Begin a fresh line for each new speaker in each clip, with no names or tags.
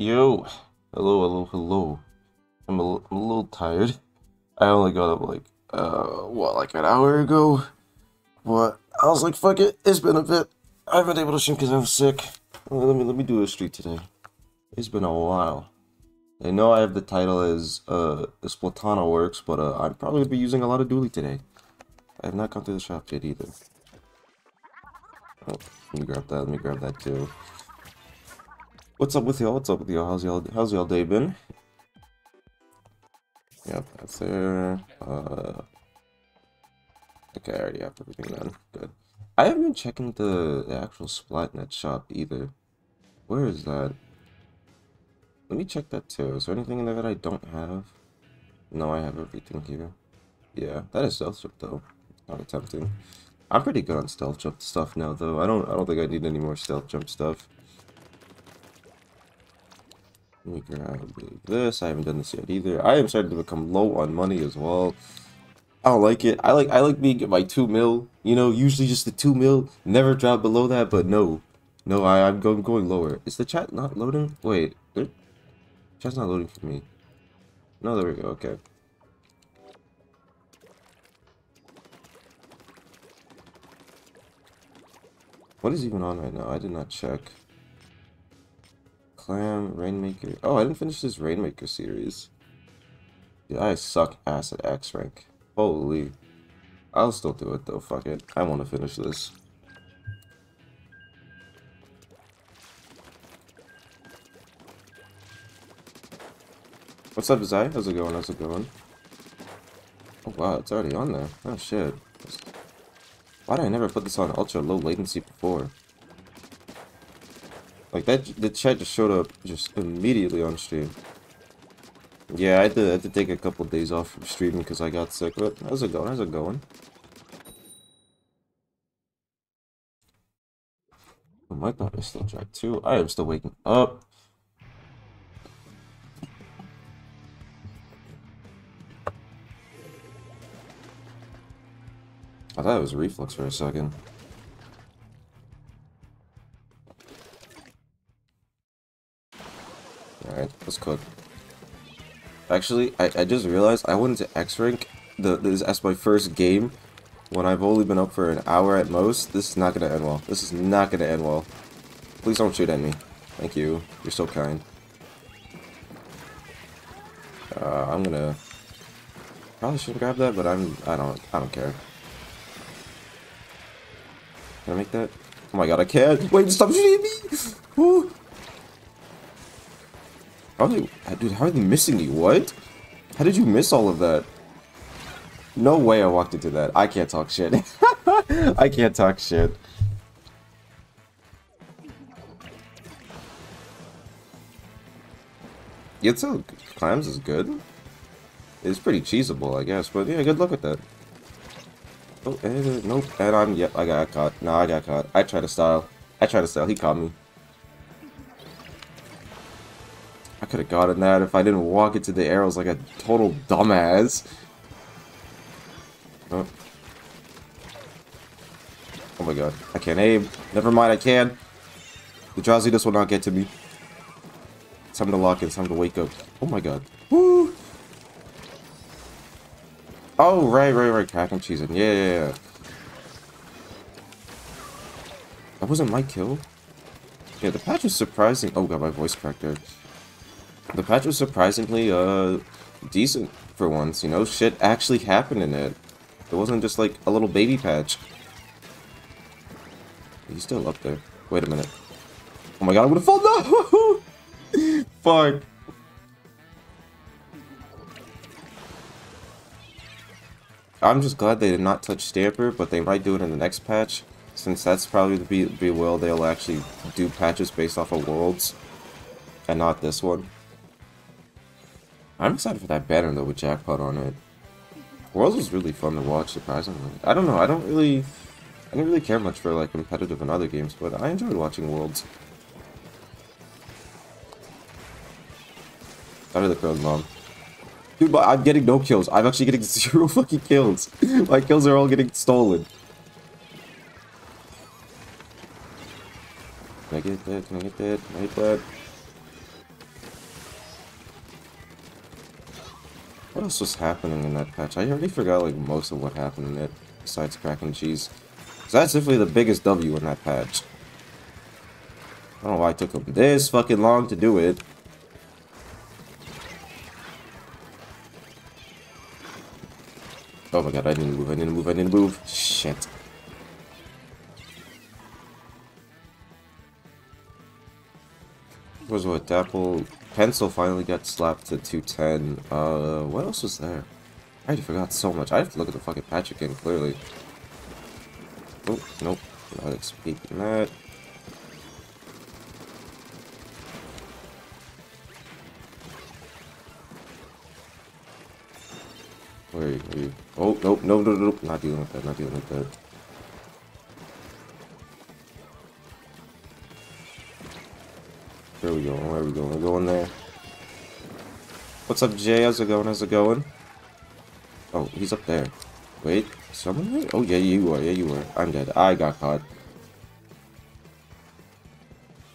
Yo, hello, hello, hello. I'm a, little tired. I only got up like, uh, what, like an hour ago? But I was like, fuck it, it's been a bit. I haven't been able to stream because I'm sick. Well, let me let me do a street today. It's been a while. I know I have the title as uh, Splatana works, but uh, I'm probably gonna be using a lot of Dualie today. I have not gone through the shop yet either. Oh, let me grab that. Let me grab that too. What's up with y'all? What's up with y'all? How's y'all? How's y'all day been? Yep, that's there. Uh, okay, I already have everything done. Good. I haven't been checking the, the actual Splatnet shop either. Where is that? Let me check that too. Is there anything in there that I don't have? No, I have everything here. Yeah, that is stealth jump though. Not attempting. I'm pretty good on stealth jump stuff now though. I don't I don't think I need any more stealth jump stuff. Let me grab this. I haven't done this yet either. I am starting to become low on money as well. I don't like it. I like I like being at my two mil. You know, usually just the two mil. Never drop below that, but no. No, I, I'm going going lower. Is the chat not loading? Wait, chat's not loading for me. No, there we go, okay. What is even on right now? I did not check. Clam, Rainmaker. Oh, I didn't finish this Rainmaker series. Dude, I suck ass at X rank. Holy. I'll still do it though, fuck it. I want to finish this. What's up, Zai? How's it going? How's it going? Oh wow, it's already on there. Oh shit. Why did I never put this on ultra low latency before? Like that, the chat just showed up just immediately on stream. Yeah, I had to, I had to take a couple days off from streaming because I got sick. But how's it going? How's it going? My thought is still jacked too. I am still waking up. I thought it was reflux for a second. Alright, let's cook. Actually, I, I just realized I went into X-Rank the, this as my first game when I've only been up for an hour at most. This is not to end well. This is not to end well. Please don't shoot at me. Thank you. You're so kind. Uh, I'm gonna... Probably should grab that, but I'm... I don't... I don't care. Can I make that? Oh my god, I can't! Wait, stop shooting me! How are they, dude, how are they missing you? What? How did you miss all of that? No way I walked into that. I can't talk shit. I can't talk shit. Yitzel clams is good. It's pretty cheesable, I guess, but yeah, good luck with that. Oh, and, uh, nope, and I'm, yep, I got caught. No, I got caught. I tried to style. I tried to style, he caught me. Could have gotten that if I didn't walk into the arrows like a total dumbass. Oh. oh my god. I can't aim. Never mind, I can. The Jazzy drowsiness will not get to me. It's time to lock in. It's time to wake up. Oh my god. Woo! Oh, right, right, right. Crack and cheese. Yeah, yeah, yeah. That wasn't my kill. Yeah, the patch was surprising. Oh god, my voice cracked there. The patch was surprisingly, uh, decent for once, you know? Shit actually happened in it. It wasn't just like a little baby patch. He's still up there. Wait a minute. Oh my god, I'm gonna fall No! Fuck. I'm just glad they did not touch Stamper, but they might do it in the next patch, since that's probably the be, be will they'll actually do patches based off of worlds, and not this one. I'm excited for that banner though with Jackpot on it. Worlds was really fun to watch, surprisingly. I don't know, I don't really... I didn't really care much for like competitive and other games, but I enjoyed watching Worlds. Out of the crowd, mom. Dude, but I'm getting no kills. I'm actually getting zero fucking kills. My kills are all getting stolen. Can I get that? Can I get that? Can I get that? What else was happening in that patch? I already forgot like most of what happened in it, besides cracking cheese. So that's definitely the biggest W in that patch. I don't know why it took them this fucking long to do it. Oh my god, I didn't move, I didn't move, I didn't move. Shit. was what Apple Pencil finally got slapped to 210. Uh, what else was there? I forgot so much. I have to look at the fucking patch again, clearly. Oh, nope. Not expecting that. Where are you? Oh, nope, no, no, no, no. Not dealing with that, not dealing with that. Where we going? Where we going? We're going there. What's up, Jay? How's it going? How's it going? Oh, he's up there. Wait, someone there? Oh, yeah, you are. Yeah, you were. I'm dead. I got caught.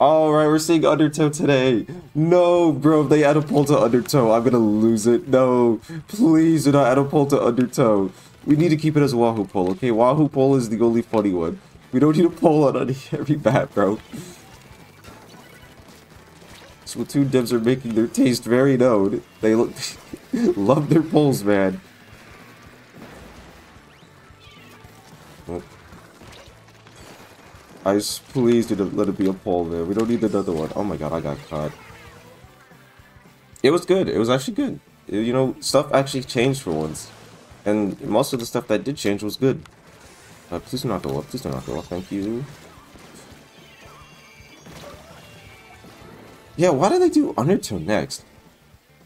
Alright, we're seeing Undertow today. No, bro, if they add a pull to Undertow, I'm gonna lose it. No, please do not add a pull to Undertow. We need to keep it as Wahoo pull, okay? Wahoo pull is the only funny one. We don't need a pull on every map, bro. Splatoon devs are making their taste very known. They look love their pulls, man. I just please do let it be a pull, man. We don't need another one. Oh my god, I got caught. It was good. It was actually good. You know, stuff actually changed for once. And most of the stuff that did change was good. Uh, please do not go up. Please do not go up. Thank you. Yeah, why did they do Undertow next?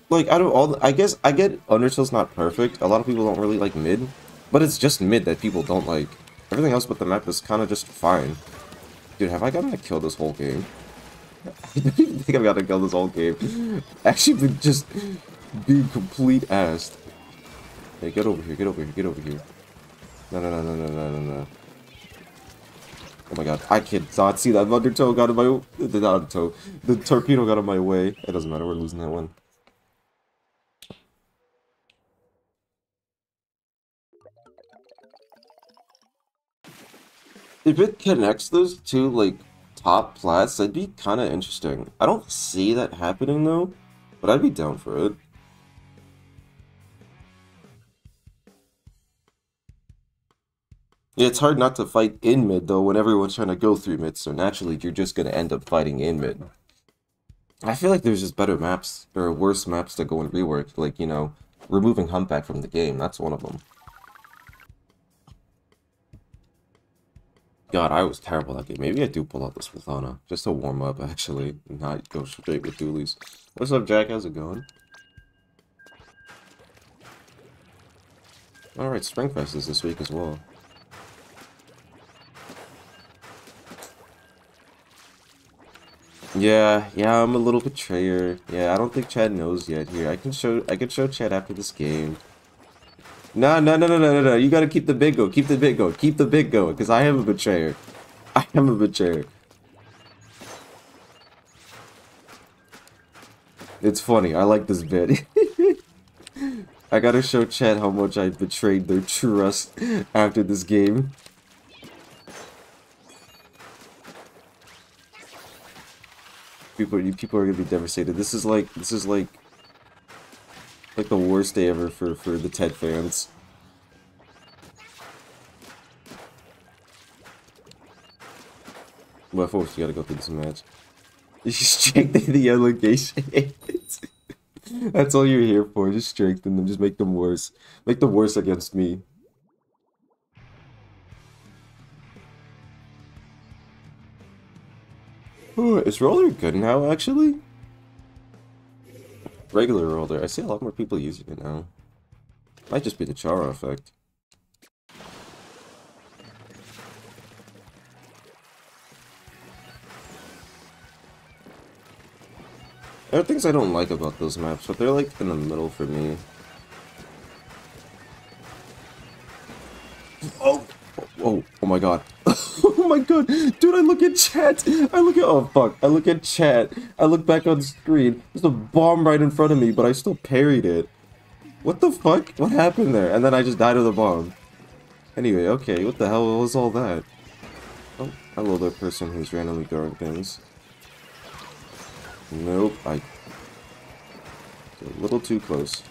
Like, out of all, the, I guess, I get Undertow's not perfect. A lot of people don't really like mid, but it's just mid that people don't like. Everything else but the map is kind of just fine. Dude, have I gotten to kill this whole game? I don't even think I've got to kill this whole game. Actually, just being complete ass. Hey, get over here, get over here, get over here. No, no, no, no, no, no, no, no. Oh my god, I can't see that undertow got in my the undertow. The torpedo got in my way. It doesn't matter, we're losing that one. If it connects those two like top plats, that'd be kinda interesting. I don't see that happening though, but I'd be down for it. Yeah, it's hard not to fight in mid though when everyone's trying to go through mid, so naturally you're just gonna end up fighting in mid. I feel like there's just better maps or worse maps to go and rework, like, you know, removing Humpback from the game, that's one of them. God, I was terrible that game. Maybe I do pull out the Splatana, just to warm up, actually, not go straight with dualies. What's up, Jack? How's it going? Alright, Springfest is this week as well. Yeah, yeah, I'm a little betrayer. Yeah, I don't think Chad knows yet here. I can show I can show Chad after this game. No, no, no, no, no, no, no. You gotta keep the big go. Keep the big go. Keep the big go. Because I am a betrayer. I am a betrayer. It's funny. I like this bit. I gotta show Chad how much I betrayed their trust after this game. People people are gonna be devastated. This is like this is like like the worst day ever for for the Ted fans. Well, of course, you gotta go through this match. You strengthen the allegation. That's all you're here for. Just strengthen them. Just make them worse. Make them worse against me. Ooh, is roller good now, actually? Regular roller. I see a lot more people using it now. Might just be the Chara effect. There are things I don't like about those maps, but they're like in the middle for me. Oh! Oh, oh my god. oh my god. Dude, I look at chat. I look at, oh fuck. I look at chat. I look back on screen. There's a bomb right in front of me, but I still parried it. What the fuck? What happened there? And then I just died of the bomb. Anyway, okay, what the hell was all that? Oh, hello there person who's randomly throwing things. Nope, I... A little too close.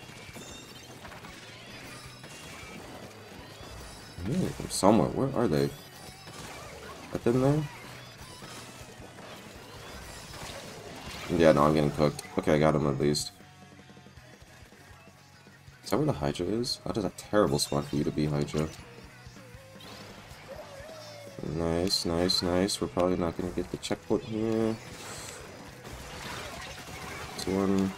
Hmm, somewhere. Where are they? In there? Yeah, no, I'm getting cooked. Okay, I got him at least. Is that where the Hydra is? That is a terrible spot for you to be, Hydra. Nice, nice, nice. We're probably not gonna get the checkpoint here. One.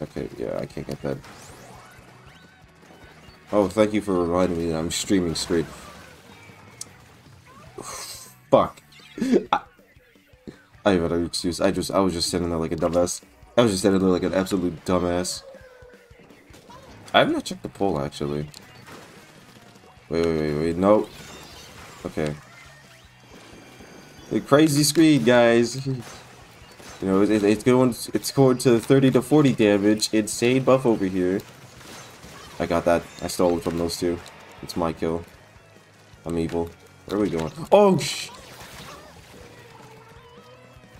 Okay, yeah, I can't get that. Oh, thank you for reminding me that I'm streaming straight. Fuck. I, I have an excuse. I just, I was just sitting there like a dumbass. I was just sitting there like an absolute dumbass. I have not checked the poll actually. Wait, wait, wait, wait. No. Okay. The crazy screen, guys. You know, it, it's going, it's going to 30 to 40 damage. Insane buff over here. I got that. I stole it from those two. It's my kill. I'm evil. Where are we going? Oh, sh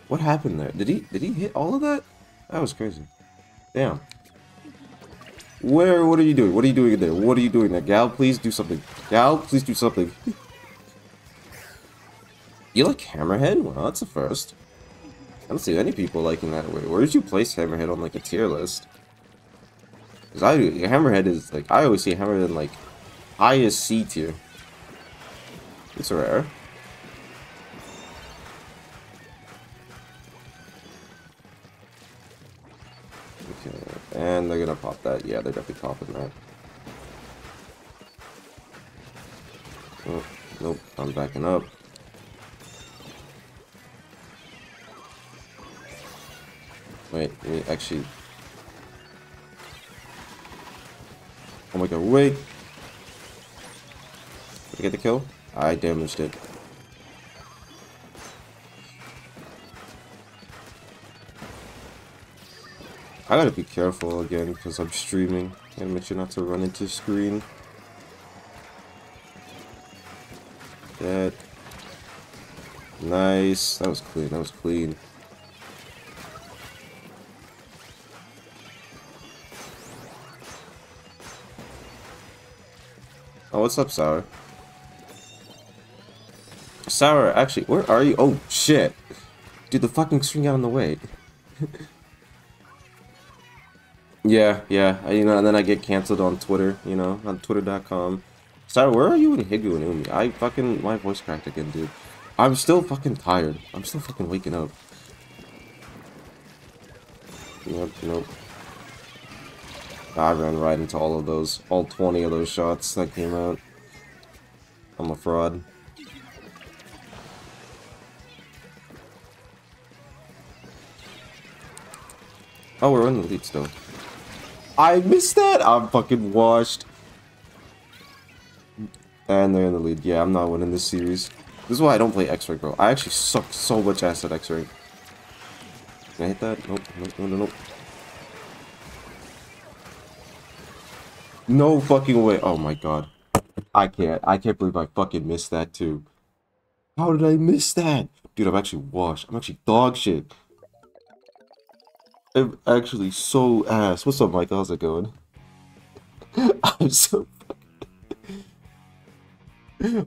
What happened there? Did he, did he hit all of that? That was crazy. Damn. Where, what are you doing? What are you doing there? What are you doing there? Gal, please do something. Gal, please do something. you like Hammerhead? Well, that's a first. I don't see any people liking that way. Where did you place Hammerhead on like a tier list? Because I Hammerhead is like I always see Hammerhead in like highest C tier. It's rare. Okay, and they're gonna pop that. Yeah, they're definitely popping that. Oh, nope, I'm backing up. Wait, wait, actually. Oh my god, wait! Did I get the kill? I damaged it. I gotta be careful again because I'm streaming. and make sure not to run into screen. That. Nice. That was clean. That was clean. Oh, what's up, Sour? Sour, actually, where are you? Oh, shit. Dude, the fucking string got in the way. yeah, yeah. You know, and then I get canceled on Twitter, you know, on twitter.com. Sour, where are you in Higu and Umi? I fucking, my voice cracked again, dude. I'm still fucking tired. I'm still fucking waking up. Nope, nope. I ran right into all of those, all 20 of those shots that came out. I'm a fraud. Oh, we're in the lead still. I missed that! I'm fucking washed. And they're in the lead. Yeah, I'm not winning this series. This is why I don't play X-Ray, bro. I actually suck so much ass at X-Ray. Can I hit that? Nope, nope, no, no, nope. No fucking way. Oh my god. I can't. I can't believe I fucking missed that too. How did I miss that? Dude, I'm actually washed. I'm actually dog shit. I'm actually so ass. What's up, Mike? How's it going? I'm so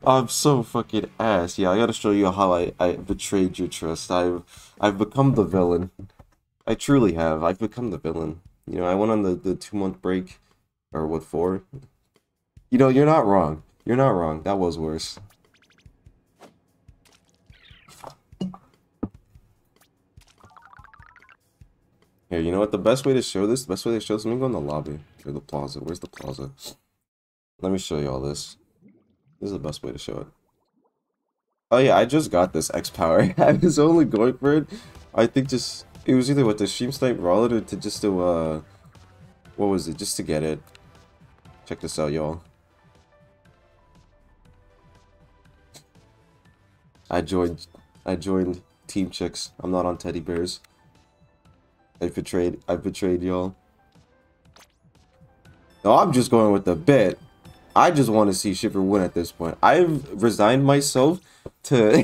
I'm so fucking ass. Yeah, I gotta show you how I, I betrayed your trust. I've I've become the villain. I truly have. I've become the villain. You know, I went on the, the two month break or what for? You know, you're not wrong. You're not wrong. That was worse. Here, you know what? The best way to show this, the best way to show this, let me go in the lobby. Or the plaza. Where's the plaza? Let me show you all this. This is the best way to show it. Oh yeah, I just got this X Power. I was only going for it. I think just, it was either with the Stream Snipe Wallet or to just to, uh, what was it? Just to get it. Check this out, y'all. I joined I joined Team Chicks. I'm not on teddy bears. I betrayed. I betrayed y'all. No, I'm just going with the bit. I just want to see Shiver win at this point. I've resigned myself to.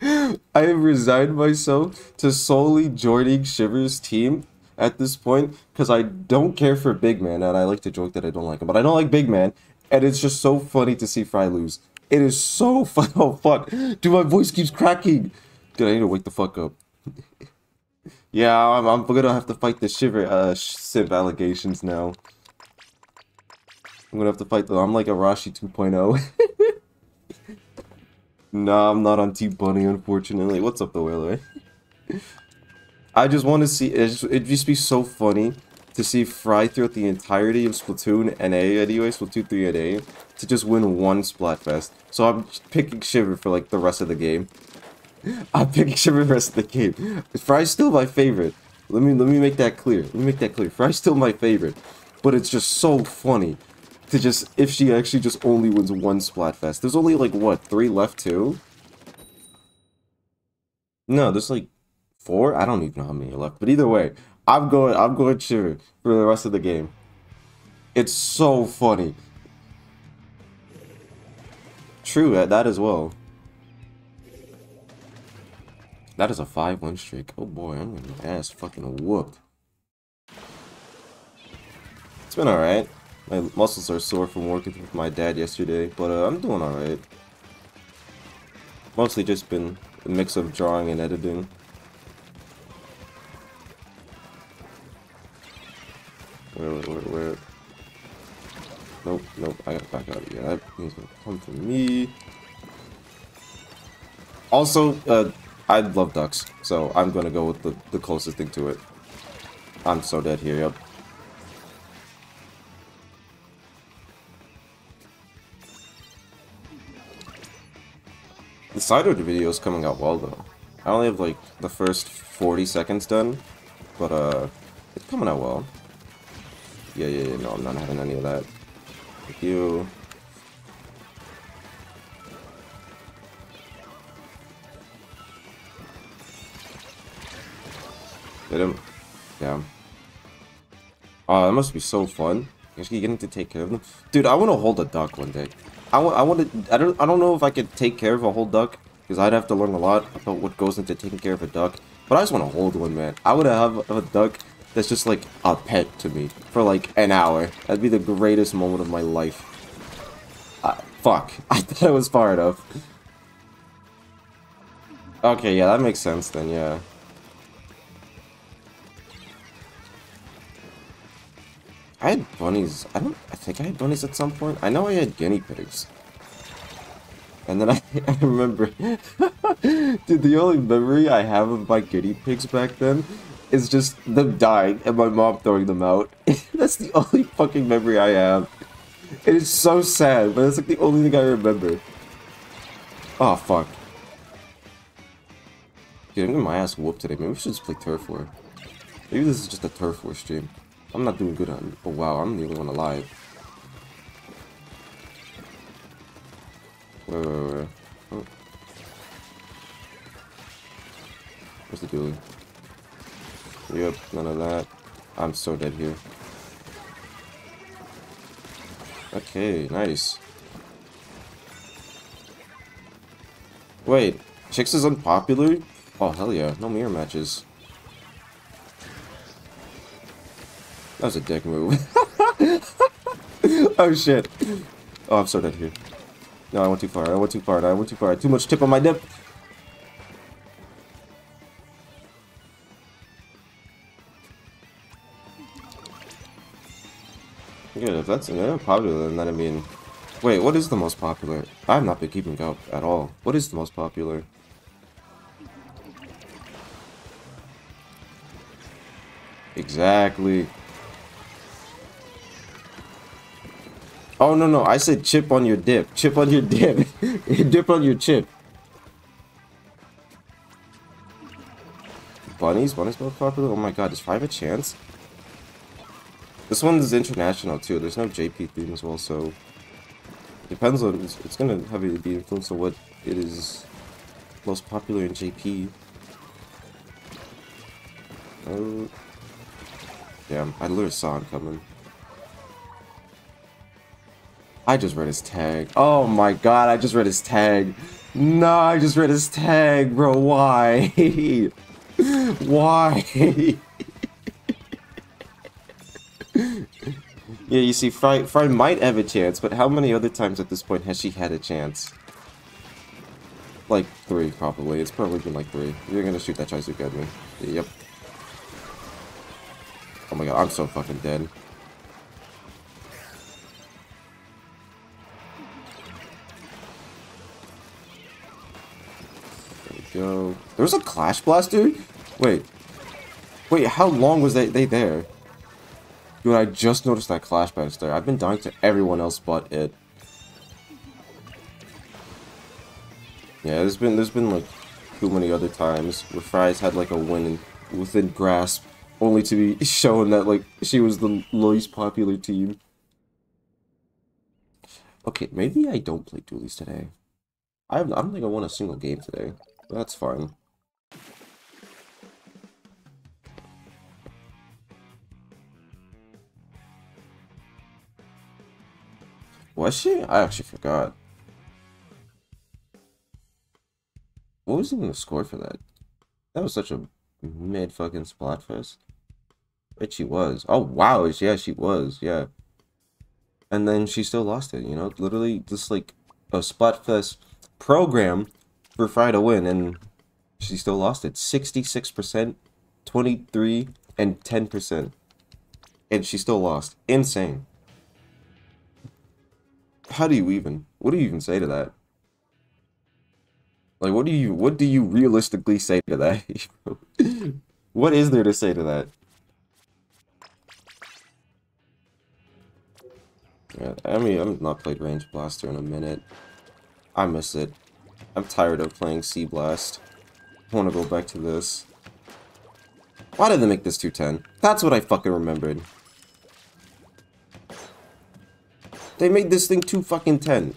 I have resigned myself to solely joining Shiver's team at this point because I don't care for Big Man, and I like to joke that I don't like him, but I don't like Big Man, and it's just so funny to see Fry lose. It is so fun. Oh fuck, dude, my voice keeps cracking. Dude, I need to wake the fuck up. yeah, I'm, I'm gonna have to fight the Shiver uh simp allegations now. I'm gonna have to fight the. I'm like a Arashi 2.0. nah, I'm not on Team Bunny, unfortunately. What's up, the whaler? I just want to see. It'd just be so funny to see Fry throughout the entirety of Splatoon NA, anyway, Splatoon 3 NA, to just win one Splatfest. So I'm picking Shiver for like the rest of the game. I'm picking Shiver for the rest of the game. Fry's still my favorite. Let me let me make that clear. Let me make that clear. Fry's still my favorite, but it's just so funny to just if she actually just only wins one Splatfest. There's only like what three left too. No, there's like four. I don't even know how many are left. But either way, I'm going. I'm going Shiver for the rest of the game. It's so funny. True, that as well. That is a five win streak. Oh boy, I'm gonna my ass fucking whooped. It's been alright. My muscles are sore from working with my dad yesterday, but uh, I'm doing alright. Mostly just been a mix of drawing and editing. Where, where, where? where? Nope, nope, I gotta back out. Yeah, that thing's gonna come for me. Also, uh, I love ducks, so I'm gonna go with the, the closest thing to it. I'm so dead here, yep. The side of the video is coming out well, though. I only have, like, the first 40 seconds done, but, uh, it's coming out well. Yeah, yeah, yeah, no, I'm not having any of that. Thank you. Hit him. Yeah. Oh, that must be so fun. Actually getting to take care of them. Dude, I want to hold a duck one day. I want, I want to, I don't, I don't know if I could take care of a whole duck, because I'd have to learn a lot about what goes into taking care of a duck. But I just want to hold one, man. I to have a duck that's just like a pet to me for like an hour. That'd be the greatest moment of my life. Uh, fuck. I thought I was far enough. Okay, yeah, that makes sense then, yeah. I had bunnies. I don't. I think I had bunnies at some point. I know I had guinea pigs. And then I, I remember, dude, the only memory I have of my guinea pigs back then is just them dying and my mom throwing them out. That's the only fucking memory I have. It is so sad, but it's like the only thing I remember. Oh, fuck. Dude, I'm getting my ass whooped today. Maybe we should just play Turf War. Maybe this is just a Turf War stream. I'm not doing good on... Oh, wow, I'm the only one alive. Wait, wait, wait. Oh. Where's the dueling? Yep, none of that. I'm so dead here. Okay, nice. Wait, Chicks is unpopular? Oh, hell yeah. No mirror matches. That was a dick move. oh, shit. Oh, I'm so dead here. No, I went too far. I went too far. I went too far. Too much tip on my dip. Yeah, if that's yeah, popular, then I mean... Wait, what is the most popular? I've not been keeping up at all. What is the most popular? Exactly. Oh, no, no. I said chip on your dip. Chip on your dip. dip on your chip. Bunnies? Bunnies most popular? Oh my god, is Five a chance? This one's international too. There's no JP theme as well, so... Depends on... It's, it's gonna heavily be influenced on what it is Most popular in JP. Oh. Damn, I literally saw him coming. I just read his tag. Oh my god, I just read his tag. No, I just read his tag, bro. Why? Why? yeah, you see, Fry, Fry might have a chance, but how many other times at this point has she had a chance? Like three, probably. It's probably been like three. You're gonna shoot that Chaizuka at me. Yep. Oh my god, I'm so fucking dead. There we go. There was a Clash Blast, dude? Wait. Wait, how long was they, they there? Dude, I just noticed that Clash there. I've been dying to everyone else but it. Yeah, there's been there's been like too many other times where Fries had like a win in, within grasp, only to be shown that like she was the least popular team. Okay, maybe I don't play dualies today. I, I don't think I won a single game today. That's fine. Was she? I actually forgot. What was even the score for that? That was such a mid fucking Splatfest. But she was. Oh wow, yeah, she was, yeah. And then she still lost it, you know? Literally just like a Splatfest program for Fry to win and she still lost it. 66%, 23 and 10%. And she still lost. Insane. How do you even? What do you even say to that? Like, what do you what do you realistically say to that? what is there to say to that? Yeah, I mean, I'm not played Range Blaster in a minute. I miss it. I'm tired of playing S-BLAST. I want to go back to this. Why did they make this 210? That's what I fucking remembered. They made this thing 2 fucking 10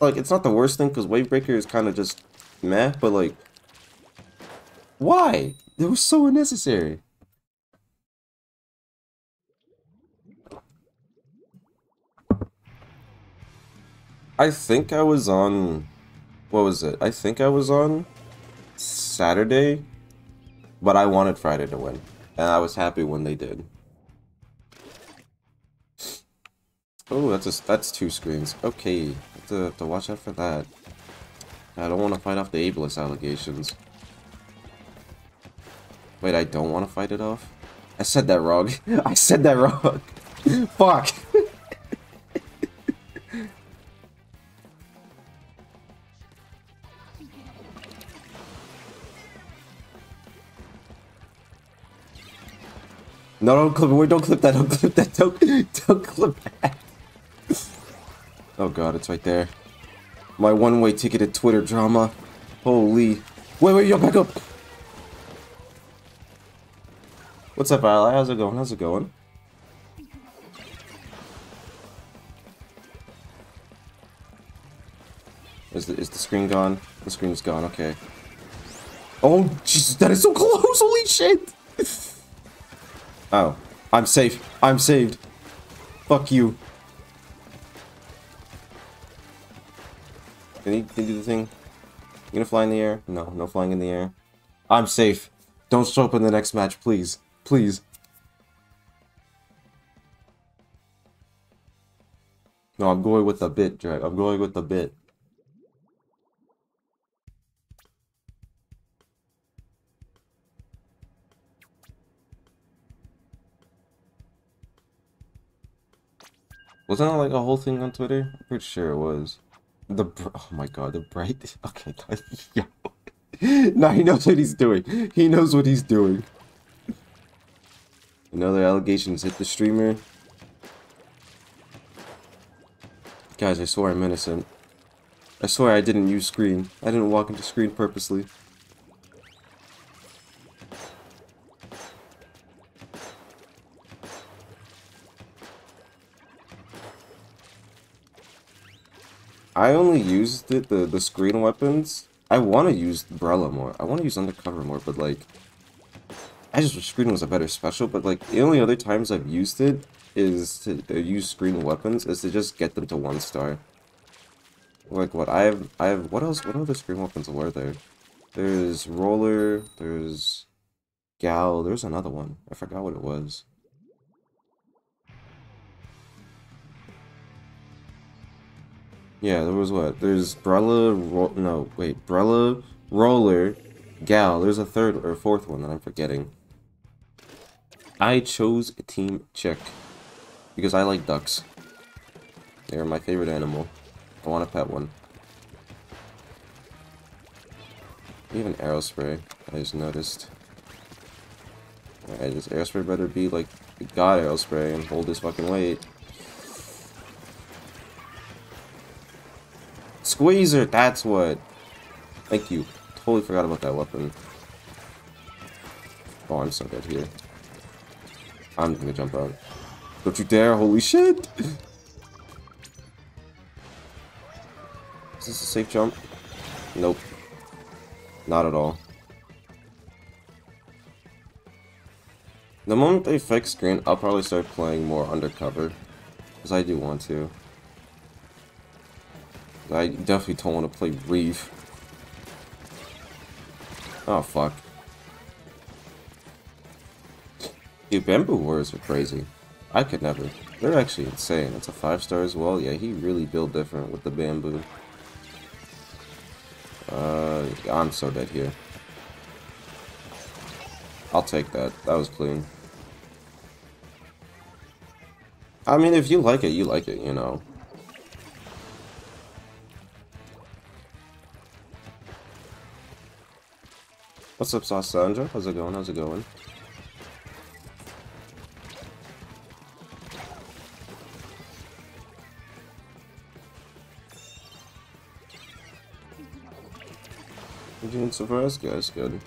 like, it's not the worst thing, because Wavebreaker is kind of just meh, but like, why? It was so unnecessary. I think I was on, what was it? I think I was on Saturday, but I wanted Friday to win, and I was happy when they did. Oh, that's a, that's two screens. Okay, have to, have to watch out for that. I don't want to fight off the ableist allegations. Wait, I don't want to fight it off? I said that wrong. I said that wrong. Fuck. No, don't clip it. Wait, don't clip that. Don't clip that. Don't, don't clip that. Oh god, it's right there. My one-way ticket to Twitter drama. Holy. Wait, wait, yo, back up! What's up, Ally? How's it going? How's it going? Is the, is the screen gone? The screen's gone, okay. Oh, Jesus, that is so close! Holy shit! oh, I'm safe. I'm saved. Fuck you. Can you, can you do the thing? You gonna fly in the air? No, no flying in the air. I'm safe. Don't show up in the next match, please. Please. No, I'm going with the bit, Drag. I'm going with the bit. Wasn't that like a whole thing on Twitter? I'm pretty sure it was. The oh my god, the bright. Okay, yeah. no, he knows what he's doing. He knows what he's doing. Another allegations hit the streamer. Guys, I swear I'm innocent. I swear I didn't use screen. I didn't walk into screen purposely. I only used it, the, the screen weapons I want to use Brella more. I want to use Undercover more, but like, I just wish Screen was a better special. But like, the only other times I've used it is to uh, use Screen weapons is to just get them to one star. Like what I have, I have. What else? What other Screen weapons were there? There's Roller. There's Gal. There's another one. I forgot what it was. Yeah, there was what? There's Brella, Ro no, wait, Brella, Roller, Gal. There's a third or fourth one that I'm forgetting. I chose Team Chick because I like ducks. They're my favorite animal. I want to pet one. Even Aerospray, I just noticed. Alright, this Aerospray better be like God Aerospray and hold this fucking weight. Squeezer, that's what. Thank you. Totally forgot about that weapon. Oh, I'm so dead here. I'm gonna jump out. Don't you dare, holy shit! Is this a safe jump? Nope. Not at all. The moment they fix green, I'll probably start playing more undercover. Because I do want to. I definitely don't want to play Reef. Oh, fuck. Dude, Bamboo Warriors are crazy. I could never. They're actually insane. It's a 5 star as well. Yeah, he really built different with the Bamboo. Uh, I'm so dead here. I'll take that. That was clean. I mean, if you like it, you like it, you know. What's up, Sauce Sandra? How's it going? How's it going? You're doing so far, guys. Good.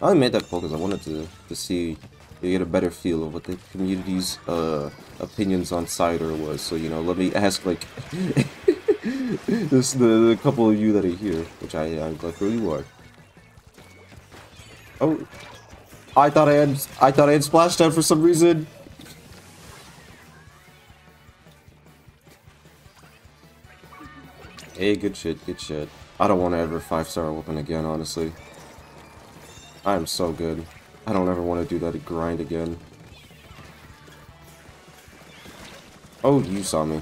I made that poll because I wanted to to see to get a better feel of what the community's uh, opinions on Cider was. So you know, let me ask like this the, the couple of you that are here, which I I'm glad for you are. Oh, I thought I had I thought I had splashed out for some reason. Hey, good shit, good shit. I don't want to ever five star weapon again, honestly. I am so good. I don't ever want to do that grind again. Oh, you saw me.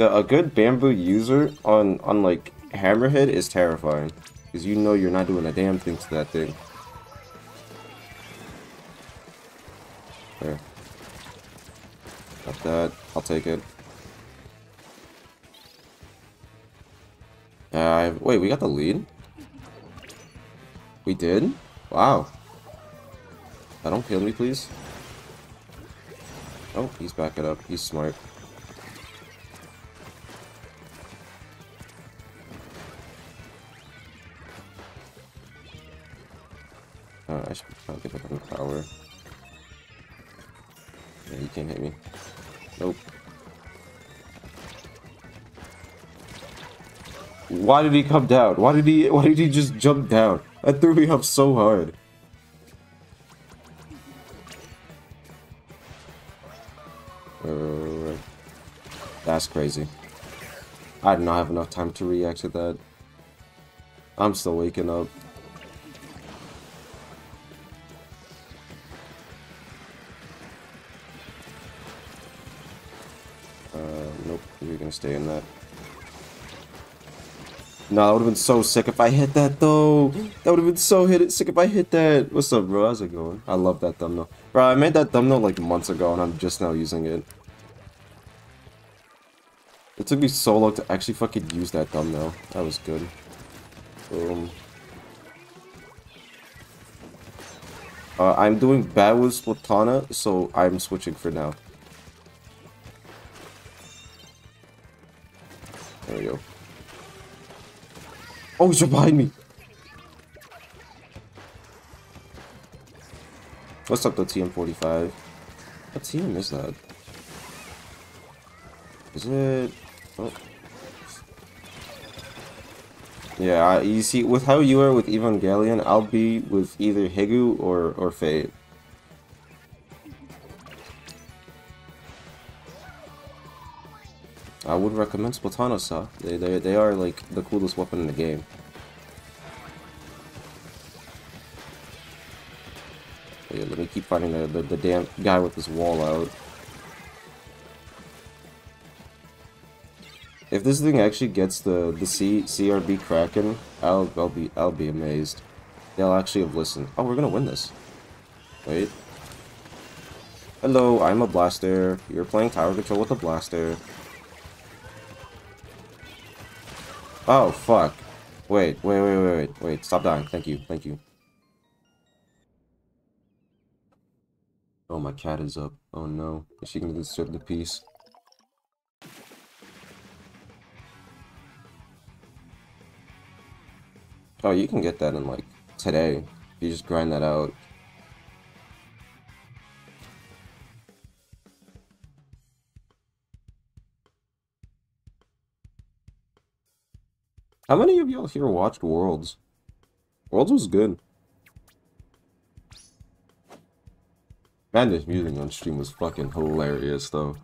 A good bamboo user on, on like, Hammerhead is terrifying. Because you know you're not doing a damn thing to that thing. There. Got that. I'll take it. Uh, wait, we got the lead? We did? Wow. I don't kill me, please. Oh, he's backing up. He's smart. Why did he come down? Why did he why did he just jump down? That threw me off so hard. Uh, that's crazy. I did not have enough time to react to that. I'm still waking up. Uh, nope, we're gonna stay in that. No, that would have been so sick if I hit that though. That would have been so hit it sick if I hit that. What's up, bro? How's it going? I love that thumbnail. Bro, I made that thumbnail like months ago and I'm just now using it. It took me so long to actually fucking use that thumbnail. That was good. Boom. Uh, I'm doing bad with Splatana, so I'm switching for now. Oh, he's behind me. What's up, the TM45? What TM is that? Is it... Oh. Yeah, you see, with how you are with Evangelion, I'll be with either Higu or, or Fate. I would recommend Splatanas. They, they, they are, like, the coolest weapon in the game. Yeah, let me keep finding the, the, the damn guy with this wall out. If this thing actually gets the the C CRB Kraken, I'll I'll be I'll be amazed. They'll actually have listened. Oh, we're gonna win this. Wait. Hello, I'm a blaster. You're playing tower control with a blaster. Oh fuck. Wait, wait, wait, wait, wait, wait. Stop dying. Thank you, thank you. Oh, my cat is up. Oh no. Is she gonna disturb the peace? Oh, you can get that in, like, today. You just grind that out. How many of y'all here watched Worlds? Worlds was good. Man, this music on stream was fucking hilarious, though.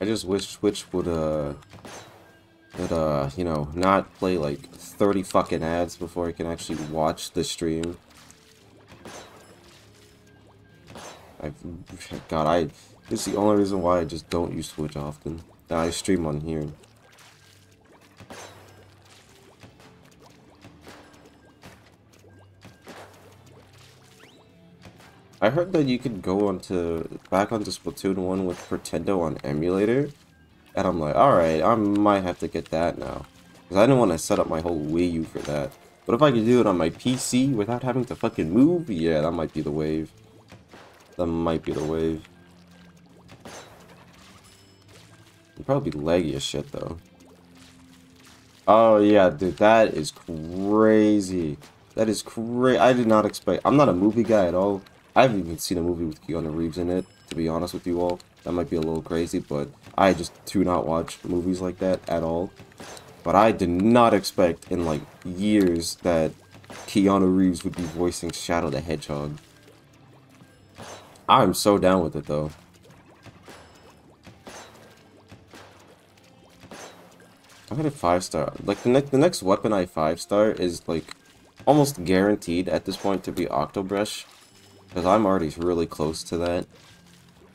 I just wish Twitch would, uh, would, uh, you know, not play, like, 30 fucking ads before I can actually watch the stream. I, God, I, it's the only reason why I just don't use Twitch often. I stream on here. I heard that you could go onto back onto Splatoon 1 with Pretendo on emulator. And I'm like, alright, I might have to get that now. Because I didn't want to set up my whole Wii U for that. But if I could do it on my PC without having to fucking move, yeah, that might be the wave. That might be the wave. It'd probably be laggy as shit, though. Oh, yeah, dude, that is crazy. That is crazy. I did not expect... I'm not a movie guy at all. I haven't even seen a movie with Keanu Reeves in it, to be honest with you all. That might be a little crazy, but I just do not watch movies like that at all. But I did not expect in, like, years that Keanu Reeves would be voicing Shadow the Hedgehog. I'm so down with it, though. I got a 5 star. Like, the, ne the next weapon I 5 star is, like, almost guaranteed at this point to be Octobrush. Because I'm already really close to that.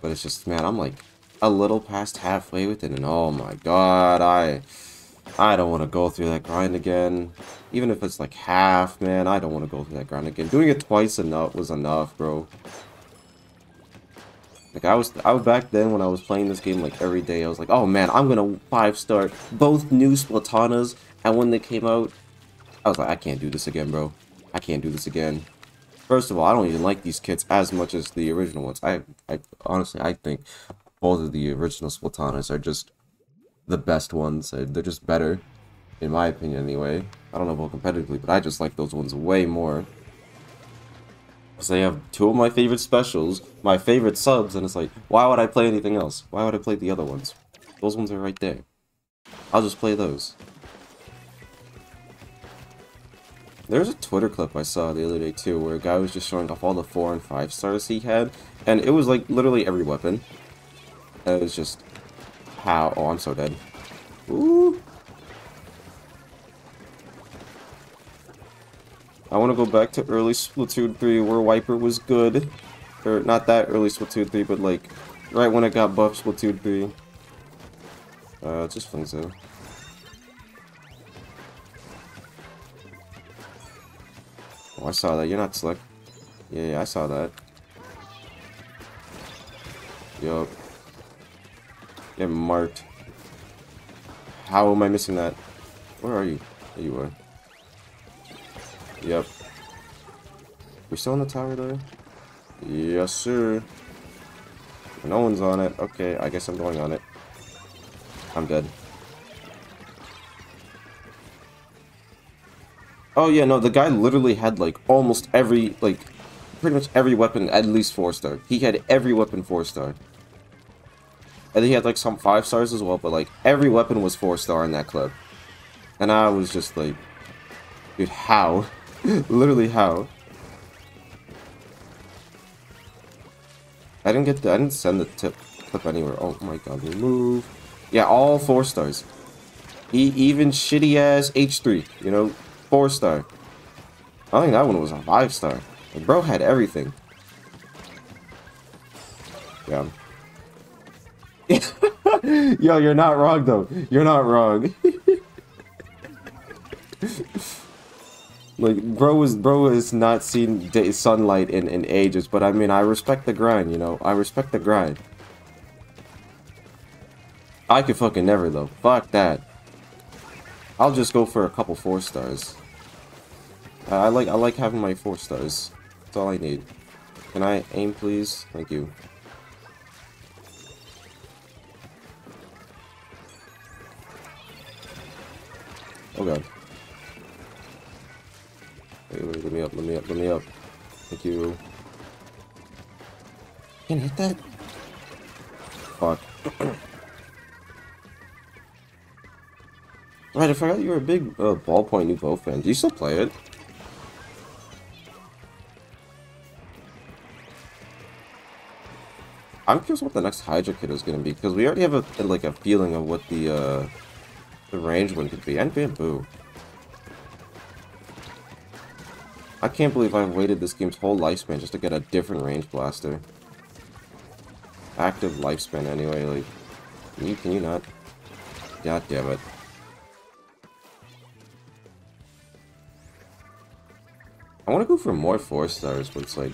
But it's just, man, I'm like a little past halfway with it. And oh my god, I I don't want to go through that grind again. Even if it's like half, man, I don't want to go through that grind again. Doing it twice enough was enough, bro. Like I was, I was back then when I was playing this game like every day. I was like, oh man, I'm gonna five star both new Splatanas. And when they came out, I was like, I can't do this again, bro. I can't do this again. First of all, I don't even like these kits as much as the original ones. I, I honestly, I think both of the original Splatanas are just the best ones. They're just better, in my opinion, anyway. I don't know about competitively, but I just like those ones way more. Because they have two of my favorite specials, my favorite subs, and it's like, why would I play anything else? Why would I play the other ones? Those ones are right there. I'll just play those. There's a Twitter clip I saw the other day too, where a guy was just showing off all the 4 and 5 stars he had, and it was like literally every weapon. And it was just, how, oh I'm so dead. Ooh. I want to go back to early Splatoon 3 where Wiper was good. Or not that early Splatoon 3, but like right when it got buffed Splatoon 3. Uh, just Flingza. Oh, I saw that. You're not slick. Yeah, yeah, I saw that. Yup. Get marked. How am I missing that? Where are you? There you are. Yep. We still on the tower there? Yes, sir. No one's on it. Okay, I guess I'm going on it. I'm dead. Oh yeah, no, the guy literally had like almost every like pretty much every weapon at least four star. He had every weapon four star. And he had like some five stars as well, but like every weapon was four star in that clip. And I was just like, dude, how? literally how? I didn't get the, I didn't send the tip clip anywhere. Oh my god, remove. Yeah, all four stars. E even shitty ass H3, you know, four star. I think that one was a five star. Like, bro had everything. Yeah. Yo, you're not wrong though. You're not wrong. like, bro was bro has not seen day, sunlight in in ages, but I mean, I respect the grind. You know, I respect the grind. I could fucking never though. Fuck that. I'll just go for a couple four stars. I like I like having my four stars. That's all I need. Can I aim, please? Thank you. Oh god. Wait, wait, let me up, let me up, let me up. Thank you. Can hit that? Fuck. right, I forgot you were a big uh, Ballpoint Nouveau fan. Do you still play it? I'm curious what the next Hydra kit is going to be, because we already have a like a feeling of what the uh, the range one could be, and Bamboo. I can't believe I've waited this game's whole lifespan just to get a different range blaster. Active lifespan anyway, like, can you, can you not? God damn it. I want to go for more 4 stars, but it's like,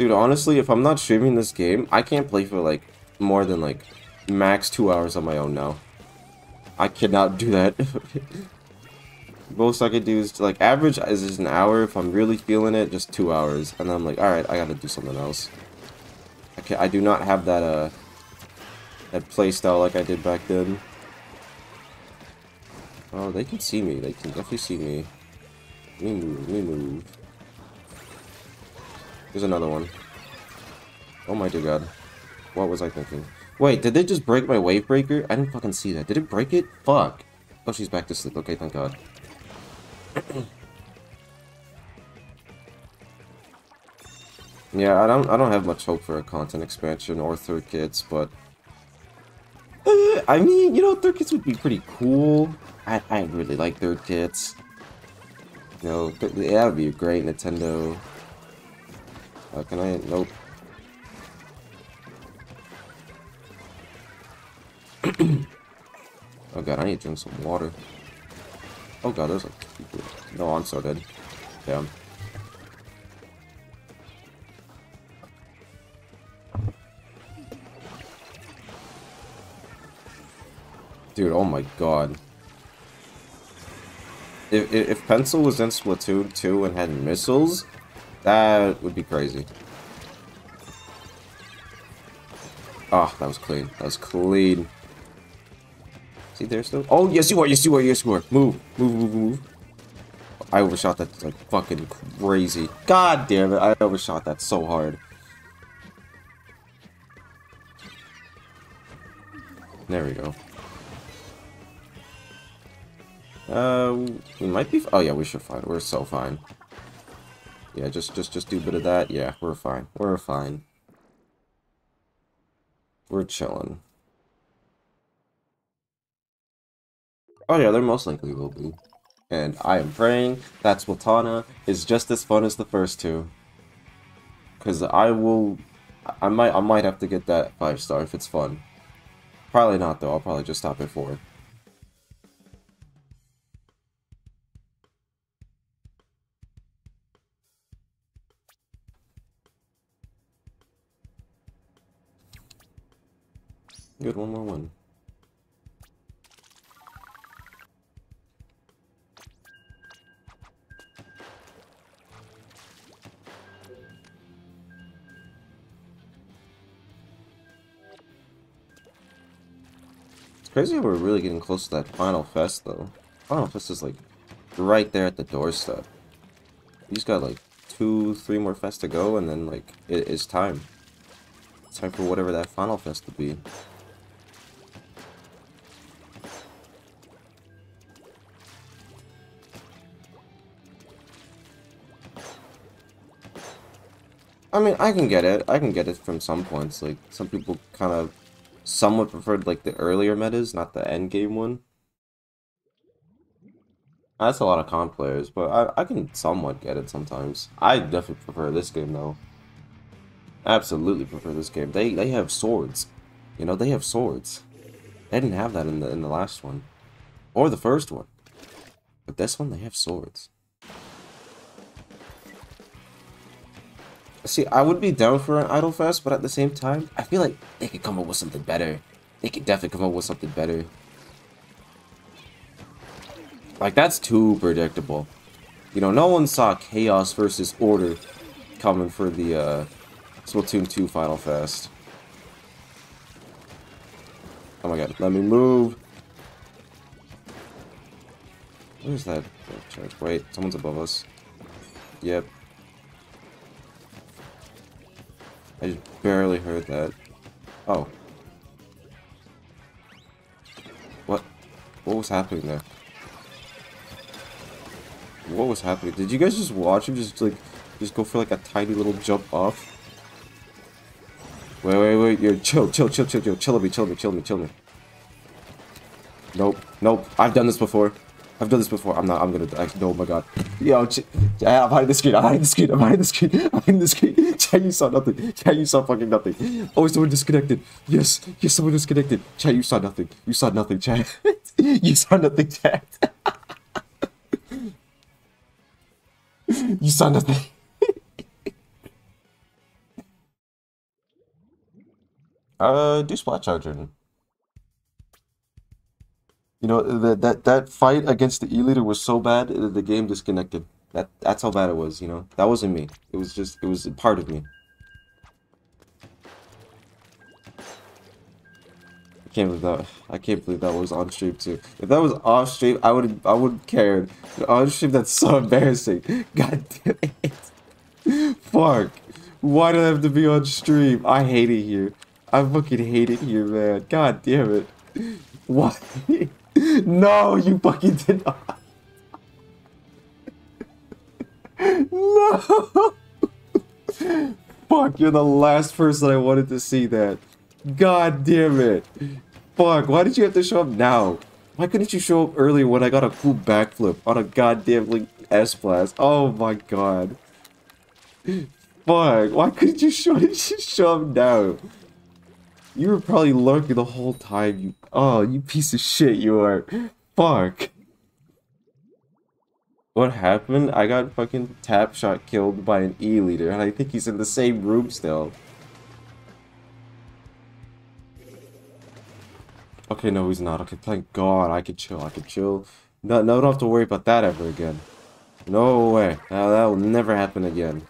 Dude, honestly, if I'm not streaming this game, I can't play for, like, more than, like, max two hours on my own now. I cannot do that. Most I could do is, like, average is just an hour. If I'm really feeling it, just two hours. And then I'm like, alright, I gotta do something else. I, can I do not have that, uh, that playstyle like I did back then. Oh, they can see me. They can definitely see me. Let me move, let me move. There's another one. Oh my dear god. What was I thinking? Wait, did they just break my wave breaker? I didn't fucking see that. Did it break it? Fuck. Oh, she's back to sleep. Okay, thank god. yeah, I don't I don't have much hope for a content expansion or third kits, but uh, I mean, you know, third kits would be pretty cool. I I really like third kits. You know, that would be a great Nintendo uh, can I? Nope. oh god, I need to drink some water. Oh god, there's a... No, I'm so dead. Damn. Dude, oh my god. If, if, if Pencil was in Splatoon 2 and had missiles, that would be crazy. Oh, that was clean. That was clean. See there still? Oh, yes you are, yes you are, yes you are. Move, move, move, move. I overshot that like fucking crazy. God damn it, I overshot that so hard. There we go. Uh, we might be. Oh yeah, we should fine. We're so fine. Yeah, just just just do a bit of that. Yeah, we're fine. We're fine. We're chilling. Oh yeah, there most likely will be. And I am praying that Splatana is just as fun as the first two. Cause I will I might I might have to get that five star if it's fun. Probably not though, I'll probably just stop at four. Good, one more one. It's crazy how we're really getting close to that final fest, though. Final fest is like right there at the doorstep. He's got like two, three more fests to go, and then like it is time. It's time for whatever that final fest to be. I mean, I can get it. I can get it from some points. Like, some people kind of somewhat preferred, like, the earlier metas, not the end game one. That's a lot of comp players, but I, I can somewhat get it sometimes. I definitely prefer this game, though. Absolutely prefer this game. They they have swords. You know, they have swords. They didn't have that in the in the last one. Or the first one. But this one, they have swords. See, I would be down for an Idol Fest, but at the same time, I feel like they could come up with something better. They could definitely come up with something better. Like, that's too predictable. You know, no one saw Chaos versus Order coming for the uh, Splatoon 2 Final Fest. Oh my god, let me move. Where's that church? Wait, someone's above us. Yep, I just barely heard that. Oh. What? What was happening there? What was happening? Did you guys just watch him just like just go for like a tiny little jump off? Wait, wait, wait, you're chill, chill, chill, chill, chill, chill me, chill me, chill me, chill me. Nope, nope, I've done this before. I've done this before. I'm not. I'm gonna. I, oh my god. Yo, I'm hiding the screen. I'm hiding the screen. I'm hiding the screen. I'm hiding the screen. Chat, you saw nothing. Chat, you saw fucking nothing. Oh, someone disconnected. Yes, yes, someone disconnected. Chat, you saw nothing. You saw nothing, chat. you saw nothing, chat. you saw nothing. uh, do splat charger. You know, that that that fight against the E leader was so bad that the game disconnected. That that's how bad it was, you know. That wasn't me. It was just it was part of me. I can't believe that I can't believe that was on stream too. If that was off stream, I would I would care. On stream that's so embarrassing. God damn it. Fuck. Why do I have to be on stream? I hate it here. I fucking hate it here, man. God damn it. Why? no, you fucking did not. no. Fuck, you're the last person I wanted to see that. God damn it. Fuck, why did you have to show up now? Why couldn't you show up earlier when I got a cool backflip on a goddamn like S-Blast? Oh my god. Fuck, why couldn't you show, show up now? You were probably lurking the whole time, you- Oh, you piece of shit you are. Fuck. What happened? I got fucking tap shot killed by an E-liter, and I think he's in the same room still. Okay, no, he's not. Okay, thank God, I can chill. I can chill. No, no, don't have to worry about that ever again. No way. That, that will never happen again.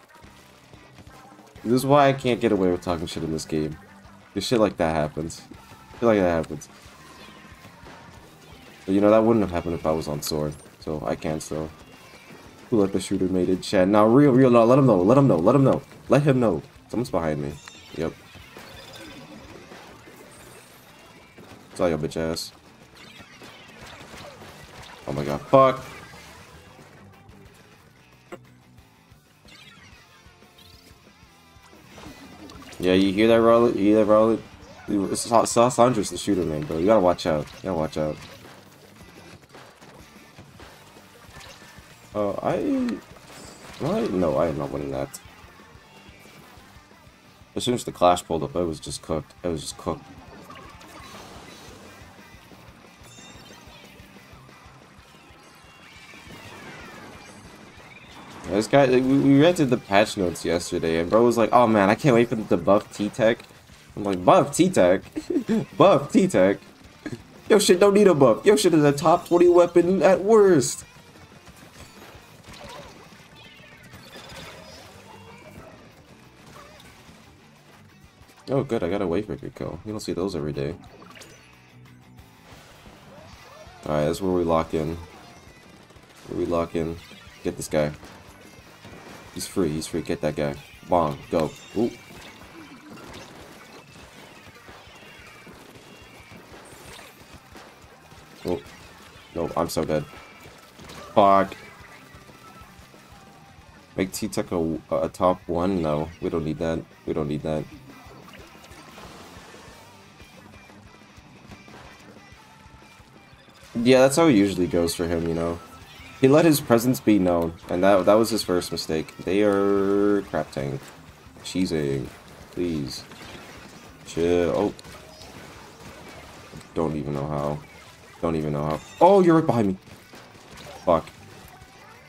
This is why I can't get away with talking shit in this game. Because shit like that happens. Shit like that happens. But you know, that wouldn't have happened if I was on sword. So I can't still. Who let the shooter made it chat? Now real, real, no, let him know, let him know, let him know. Let him know. Someone's behind me. Yep. Saw your bitch ass. Oh my god, fuck. Yeah, you hear that, Raleigh? You hear that, Raleigh? It's Sandra's the shooter, man, bro. You gotta watch out. You gotta watch out. Uh, I... Right? No, I am not winning that. As soon as the clash pulled up, I was just cooked. I was just cooked. This guy, we, we read the patch notes yesterday, and bro was like, "Oh man, I can't wait for the buff T-Tech." I'm like, "Buff T-Tech, buff T-Tech." Yo, shit don't need a buff. Yo, shit is a top 20 weapon at worst. Oh, good, I got a Wavebreaker kill. You don't see those every day. Alright, that's where we lock in. We lock in. Get this guy. He's free. He's free. Get that guy. Bong. Go. Ooh. Oh. No, I'm so dead. Fuck. Make T-Tech a, a top one? No, we don't need that. We don't need that. Yeah, that's how it usually goes for him, you know. He let his presence be known, and that that was his first mistake. They are crab tank. Cheesing. Please. Chill. Oh. Don't even know how. Don't even know how. Oh, you're right behind me. Fuck.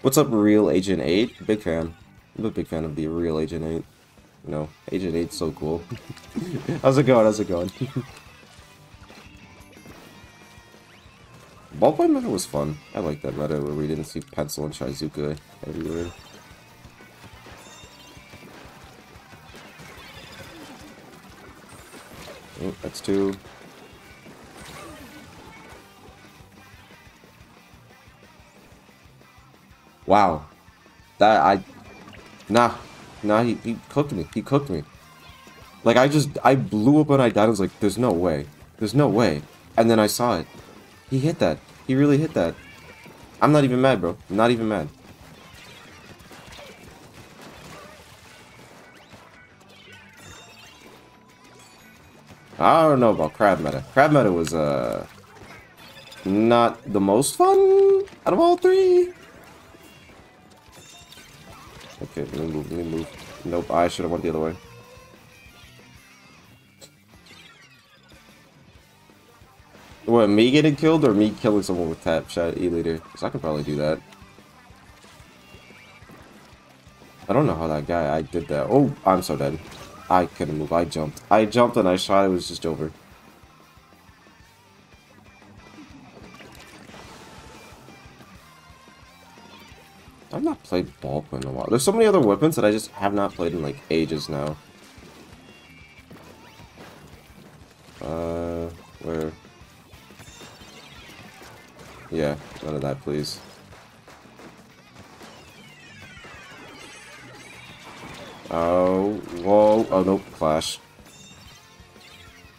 What's up, Real Agent 8? Big fan. I'm a big fan of the Real Agent 8. You know, Agent 8's so cool. How's it going? How's it going? Ballpoint meta was fun. I like that meta where we didn't see Pencil and Shizuka everywhere. Oh, that's two. Wow. That, I... Nah. Nah, he, he cooked me. He cooked me. Like, I just... I blew up when I died. I was like, there's no way. There's no way. And then I saw it. He hit that. He really hit that. I'm not even mad, bro. I'm not even mad. I don't know about crab meta. Crab meta was, uh... Not the most fun out of all three. Okay, let me move, let me move. Nope, I should have went the other way. What, me getting killed or me killing someone with tap shot E-liter? Because I can probably do that. I don't know how that guy, I did that. Oh, I'm so dead. I couldn't move, I jumped. I jumped and I shot, it was just over. I've not played ballpoint in a while. There's so many other weapons that I just have not played in like ages now. Uh, where? Yeah, none of that, please. Oh, whoa, oh nope, Clash.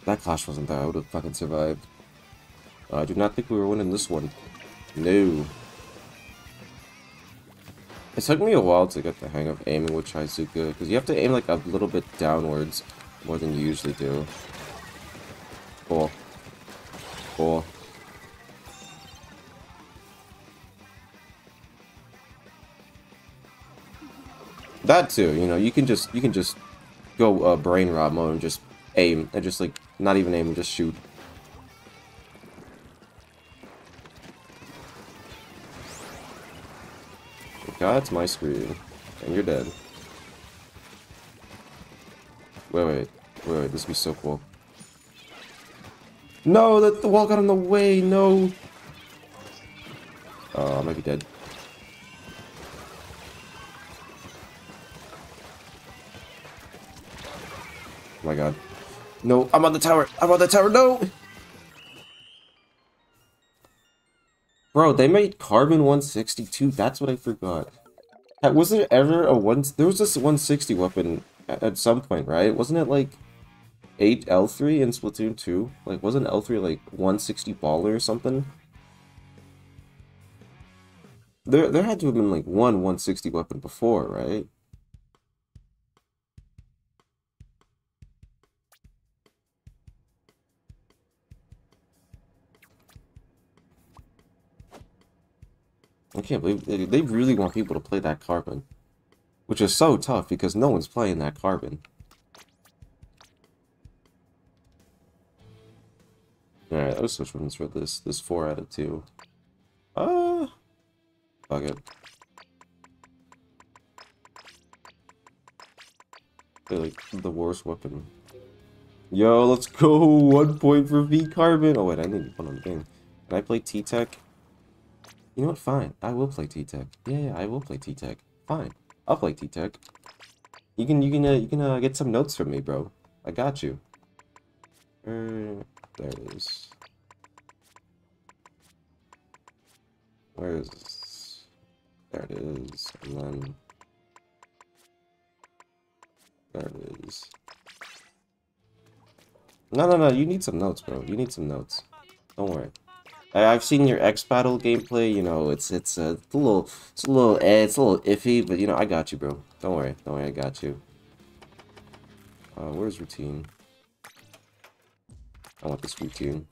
That Clash wasn't there, I would have fucking survived. Uh, I do not think we were winning this one. No. It took me a while to get the hang of aiming with Shizuka, because you have to aim like a little bit downwards more than you usually do. Cool. Cool. That too, you know, you can just you can just go uh, brain rot mode and just aim and just like not even aim, just shoot. That's my screen. And you're dead. Wait, wait. Wait, wait. This would be so cool. No! The, the wall got in the way! No! Oh, I might be dead. Oh my god. No, I'm on the tower! I'm on the tower! No! Bro, they made Carbon 162. That's what I forgot. Was there ever a one? There was this 160 weapon at, some point, right? Wasn't it like 8 L3 in Splatoon 2? Like, wasn't L3 like 160 baller or something? There, there had to have been like one 160 weapon before, right? I can't believe they, they really want people to play that carbon. Which is so tough because no one's playing that carbon. Alright, let's switch ones for this. This 4 out of 2. Uh, fuck it. They're like the worst weapon. Yo, let's go! One point for V Carbon! Oh wait, I need put on the game. Can I play T-Tech? You know what? Fine. I will play T-Tech. Yeah, yeah, I will play T-Tech. Fine. I'll play T-Tech. You can, you can, uh, you can uh, get some notes from me, bro. I got you. Uh, there it is. Where is this? There it is. And then... There it is. No, no, no. You need some notes, bro. You need some notes. Don't worry. I've seen your X Battle gameplay. You know, it's it's a, it's a little it's a little eh, it's a little iffy, but you know, I got you, bro. Don't worry. Don't worry. I got you. Uh, where's routine? I want this routine.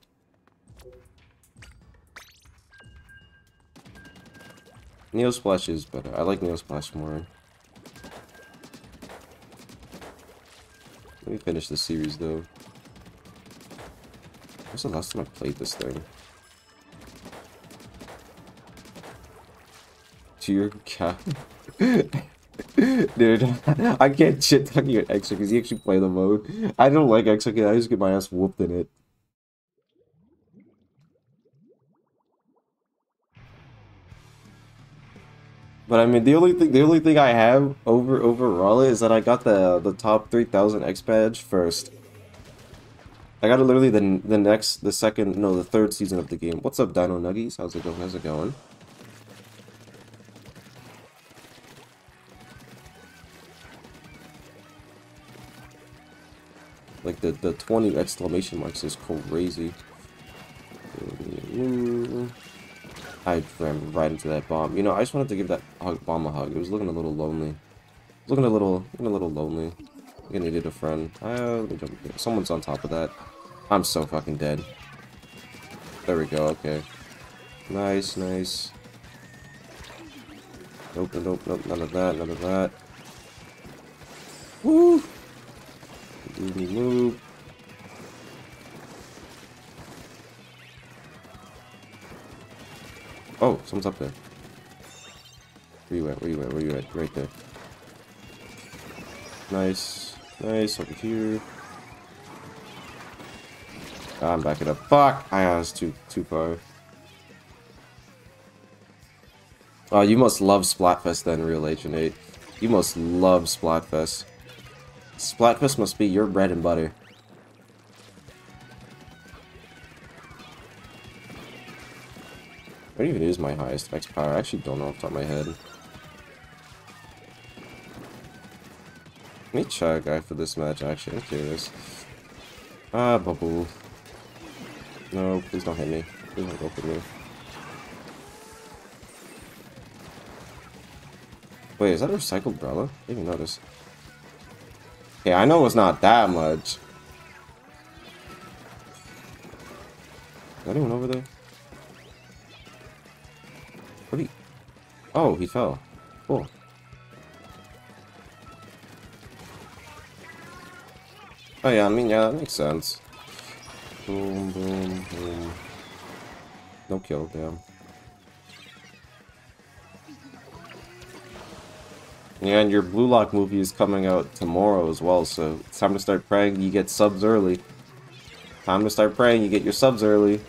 Neo Splash is better. I like Neo Splash more. Let me finish the series though. When's the last time I played this thing? To your cat. Dude, I can't shit talk you at because you actually play the mode. I don't like Extra because I just get my ass whooped in it. But I mean, the only thing the only thing I have over over Raleigh is that I got the the top 3000 X badge first. I got it literally the the next the second no the third season of the game. What's up, Dino Nuggies? How's it going? How's it going? Like the the 20 exclamation marks is crazy. I ran right into that bomb. You know, I just wanted to give that hug, bomb a hug. It was looking a little lonely. Looking a little, looking a little lonely. I needed a friend. Uh. Someone's on top of that. I'm so fucking dead. There we go, okay. Nice, nice. Nope, nope, nope, none of that, none of that. Woo! Oh, someone's up there. Where you at? Where you at? Where you at? Right there. Nice. Nice. Over here. Ah, I'm backing up. Fuck! I was too too far. Oh, you must love Splatfest then, Real Agent 8. You must love Splatfest. Splatfest must be your bread and butter. What even is my highest X power? I actually don't know off the top of my head. Let me try a guy for this match, actually. I'm curious. Ah, bubble. No, please don't hit me. Please don't go for me. Wait, is that a recycled Brella? I didn't even notice. Okay, I know it's not that much. Is anyone over there? What he... Oh, he fell. Cool. Oh yeah, I mean, yeah, that makes sense. Boom, boom, boom. No kill, damn. And your Blue Lock movie is coming out tomorrow as well, so it's time to start praying you get subs early. Time to start praying you get your subs early.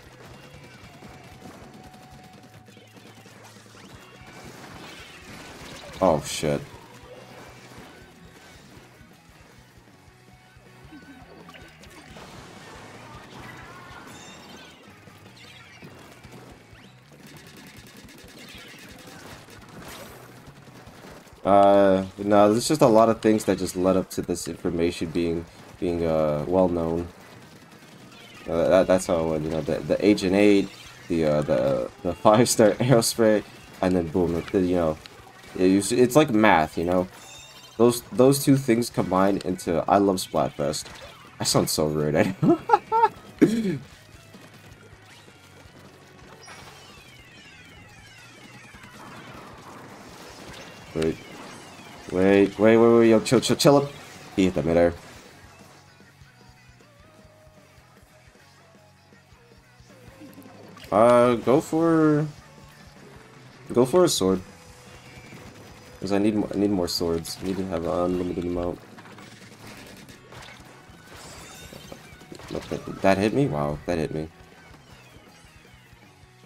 Oh, shit. No, there's just a lot of things that just led up to this information being being uh well known. Uh, that, that's how you know the the Agent Eight, the uh, the the five star aerospray, and then boom, you know, it, it's like math, you know. Those those two things combine into I love Splatfest. I sound so rude. I Wait. Wait, wait, wait, wait, yo, chill, chill, chill up. He hit the midair. Uh, go for... Go for a sword. Because I need, I need more swords. I need to have an unlimited amount. That hit me? Wow, that hit me.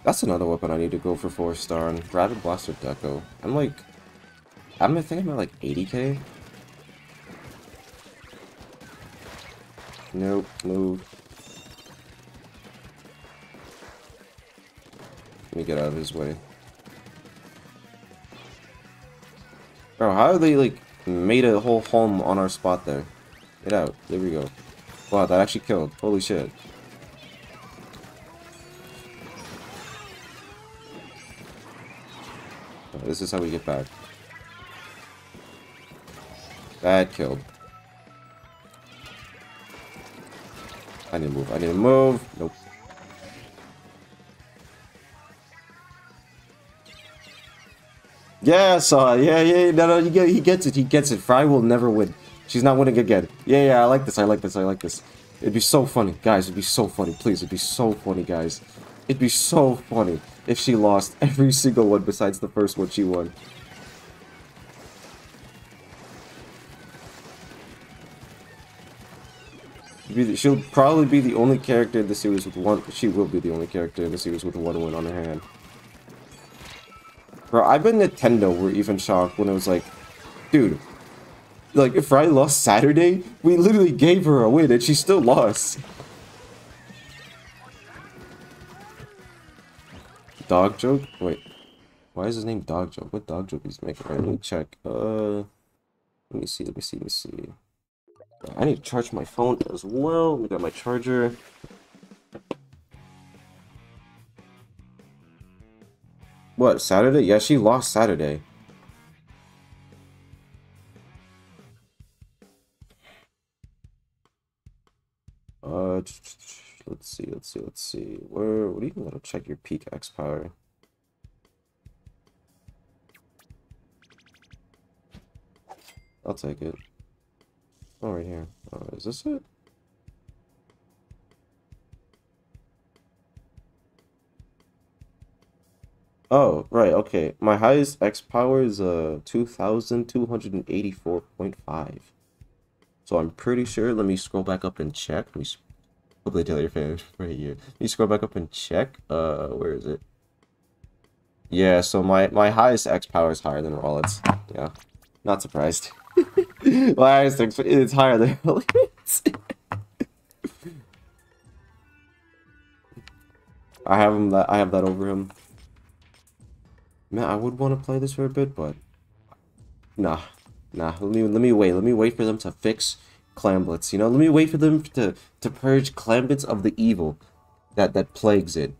That's another weapon I need to go for 4 star on. Rapid Blaster Deco. I'm like I'm I think I'm at like 80k. Nope, move. Let me get out of his way. Bro, how they, like, made a whole home on our spot there? Get out. There we go. Wow, that actually killed. Holy shit. This is how we get back. That killed. I need to move. I need to move. Nope. Yeah, saw. Yeah, yeah. No, no. Get, he gets it. He gets it. Frye will never win. She's not winning again. Yeah, yeah. I like this. I like this. I like this. It'd be so funny, guys. It'd be so funny. Please, it'd be so funny, guys. It'd be so funny if she lost every single one besides the first one she won. She'll probably be the only character in the series with one. She will be the only character in the series with one win on her hand. Bro, I bet Nintendo were even shocked when it was like, dude, like if I lost Saturday, we literally gave her a win and she still lost. Dog joke? Wait, why is his name Dog joke? What dog joke is making? Right, let me check. Uh, let me see. Let me see. Let me see. I need to charge my phone as well. We got my charger. What, Saturday? Yeah, she lost Saturday. Uh, let's see, let's see, let's see. Where, what do you gotta check your peak X power? I'll take it. Oh, right here. Uh, is this it? Oh, right, okay. My highest X power is uh 2284.5. So I'm pretty sure, let me scroll back up and check. Let me hopefully tell your fan right here. Let me scroll back up and check. Uh where is it? Yeah, so my my highest X power is higher than Rollet's. Yeah. Not surprised. my highest X it's higher than Rollet's. I have him that I have that over him. Man, I would want to play this for a bit, but nah, nah. Let me let me wait. Let me wait for them to fix Clam Blitz. You know, let me wait for them to to purge Clam Blitz of the evil that that plagues it.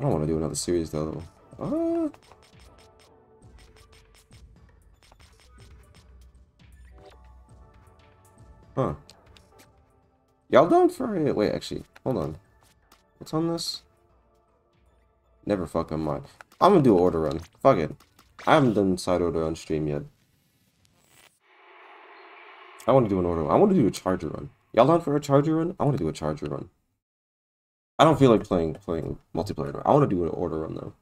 I don't want to do another series though. Uh... Huh. Y'all down for it? Wait, actually, hold on. What's on this? Never fucking mind. I'm gonna do an order run. Fuck it. I haven't done side order on stream yet. I want to do an order. Run. I want to do a charger run. Y'all down for a charger run? I want to do a charger run. I don't feel like playing playing multiplayer. I want to do an order run though.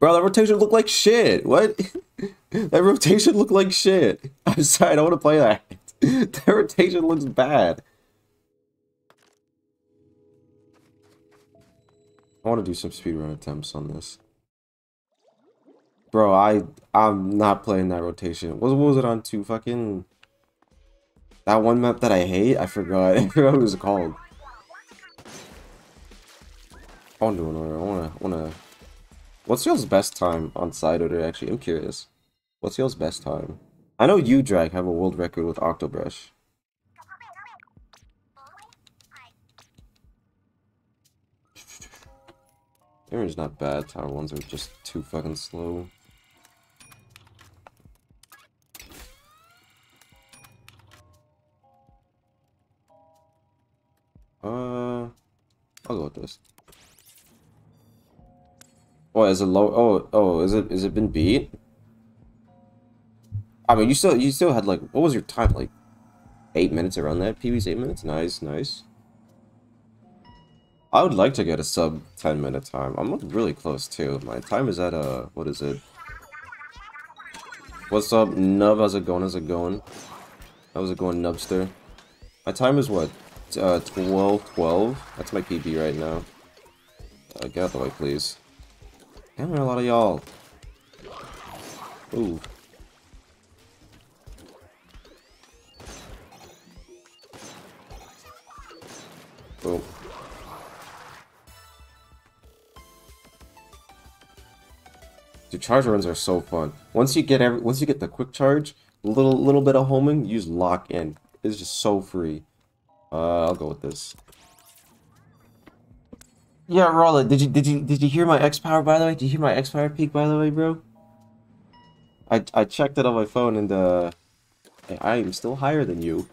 Bro, that rotation looked like shit. What? that rotation looked like shit. I'm sorry, I don't want to play that. that rotation looks bad. I want to do some speedrun attempts on this. Bro, I I'm not playing that rotation. What, what was it on to fucking that one map that I hate? I forgot. I forgot what it was called. I want to do another. I wanna I wanna. What's y'all's best time on side order? Actually, I'm curious. What's y'all's best time? I know you drag have a world record with Octobrush. Damage not bad, tower ones are just too fucking slow. Uh, I'll go with this. Oh, is it low? Oh, oh, is it is it been beat? I mean, you still you still had like what was your time like? Eight minutes around that. PB's eight minutes. Nice, nice. I would like to get a sub 10 minute time. I'm really close too. My time is at, uh, what is it? What's up, Nub? How's it going? How's it going? How's it going, Nubster? My time is what? Uh, 12, 12? That's my PB right now. Uh, get out the way, please. Damn, there are a lot of y'all. Ooh. Boom. Dude, charge runs are so fun. Once you get every, once you get the quick charge, little little bit of homing, use lock in. It's just so free. Uh, I'll go with this. Yeah, Rolla, did you did you did you hear my X power by the way? Did you hear my X power peak by the way, bro? I I checked it on my phone and uh, I am still higher than you.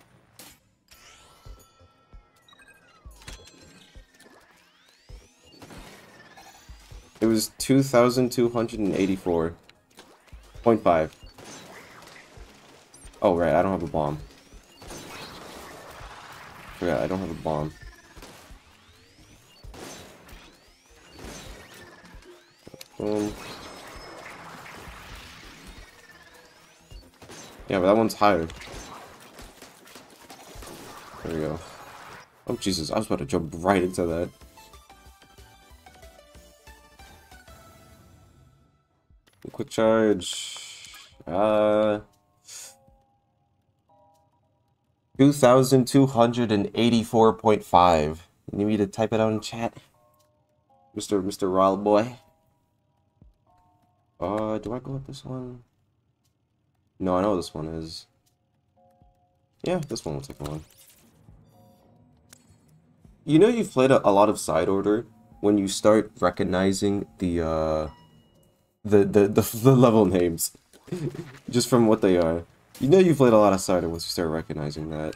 It was 2,284.5. Oh, right, I don't have a bomb. Forgot, I don't have a bomb. Boom. Yeah, but that one's higher. There we go. Oh, Jesus, I was about to jump right into that. Quick charge. Uh... 2,284.5. You need me to type it out in chat? Mr. Mr. Rawl boy. Uh, do I go with this one? No, I know this one is. Yeah, this one will take one. You know you've played a, a lot of side order when you start recognizing the, uh, the, the, the, the level names. Just from what they are. You know you've played a lot of Cider once you start recognizing that.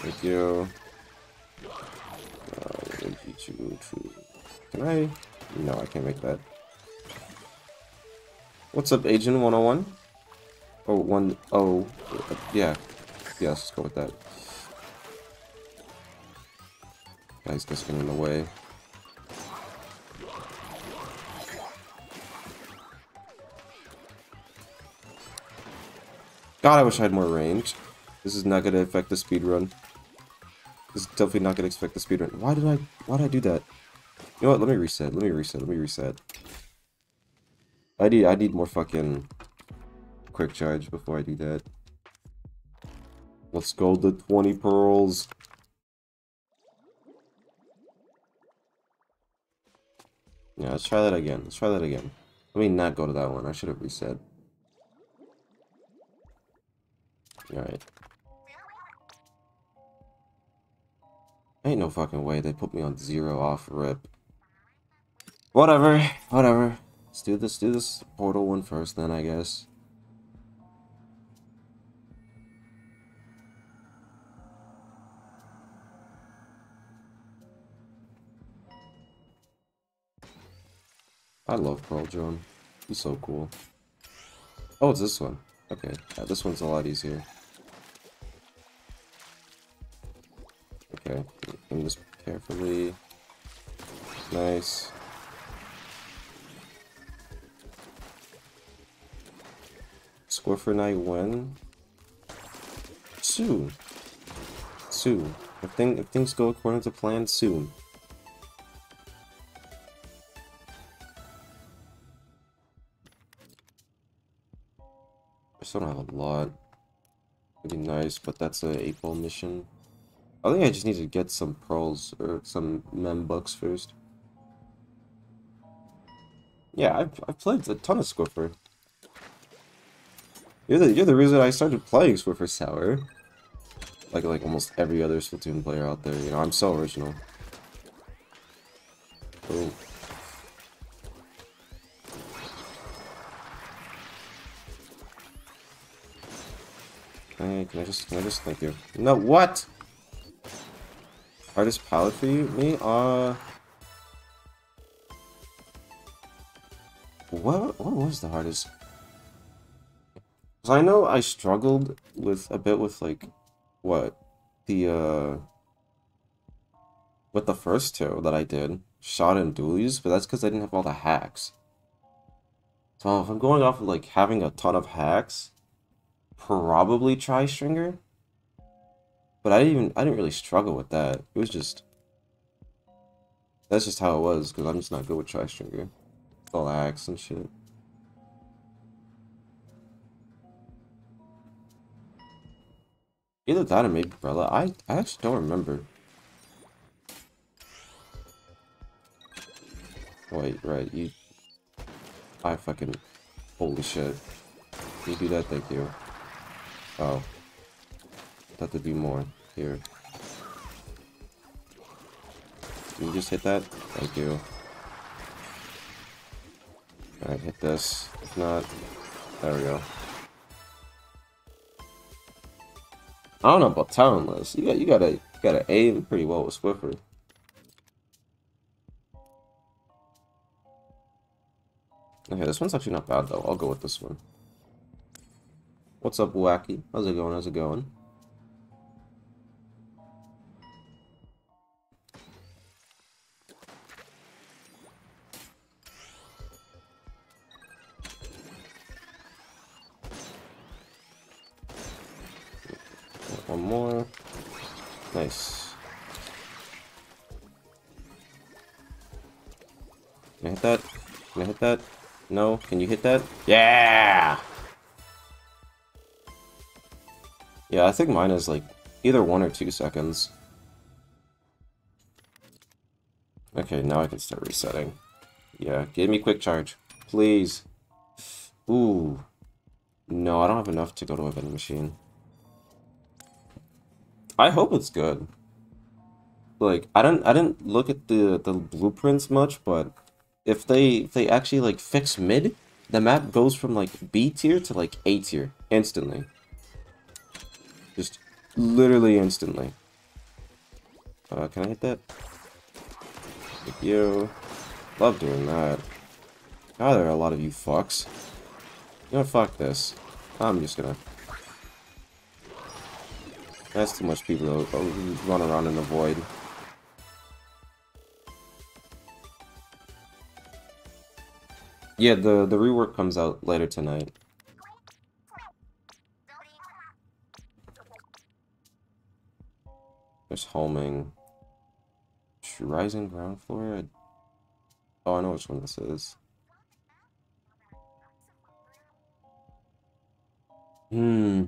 Thank you. Uh, Can I? No, I can't make that. What's up, Agent 101? Oh, one, oh, yeah. Yeah, let's go with that. Guys, just getting in the way. God, I wish I had more range. This is not gonna affect the speed run. This is definitely not gonna affect the speed run. Why did I why did I do that? You know what, let me reset, let me reset, let me reset. I need I need more fucking quick charge before I do that. Let's go the 20 pearls. Yeah, let's try that again. Let's try that again. Let me not go to that one. I should have reset. Alright. Ain't no fucking way they put me on zero off rip. Whatever, whatever. Let's do this, do this portal one first then, I guess. I love Pearl Drone. He's so cool. Oh, it's this one. Okay, yeah, this one's a lot easier. Okay, aim this carefully. Nice. Score for night one. Soon. Soon. If, thing, if things go according to plan, soon. I still don't have a lot. Would be nice, but that's an 8 ball mission. I think I just need to get some pearls or some membux first. Yeah, I've, I've played a ton of Squiffer. You're the, you're the reason I started playing Squiffer Sour. Like, like almost every other Splatoon player out there, you know, I'm so original. Hey, can I just, can I just, thank you. No, what? Hardest palette for you? Me? Uh... What, what was the hardest? Because I know I struggled with a bit with, like, what? The, uh... With the first two that I did. Shot and dualies, but that's because I didn't have all the hacks. So if I'm going off of, like, having a ton of hacks, probably Tri-Stringer. But I didn't even I didn't really struggle with that. It was just that's just how it was because I'm just not good with Tri-Stringer. All axe and shit. Either that or maybe Brella. I I actually don't remember. Wait, right, you... I fucking... Holy shit. You do that? Thank you. Oh. Thought there'd be more. Here. Can you just hit that? Thank you. Alright, hit this. If not... There we go. I don't know about talentless. You got you gotta you gotta aim pretty well with Swiffer. Okay, this one's actually not bad though. I'll go with this one. What's up, Wacky? How's it going? How's it going? That? Can I hit that? No? Can you hit that? Yeah! Yeah, I think mine is like either one or two seconds. Okay, now I can start resetting. Yeah, give me quick charge. Please. Ooh. No, I don't have enough to go to a vending machine. I hope it's good. Like, I didn't I didn't look at the the blueprints much, but if they if they actually like fix mid, the map goes from like B tier to like A tier instantly. Just literally instantly. Uh, can I hit that? Thank you. Love doing that. God, there are a lot of you fucks. You know, fuck this. I'm just gonna... That's too much people to run around in the void. Yeah, the, the rework comes out later tonight. There's homing. Rising ground floor? Oh, I know which one this is. Hmm.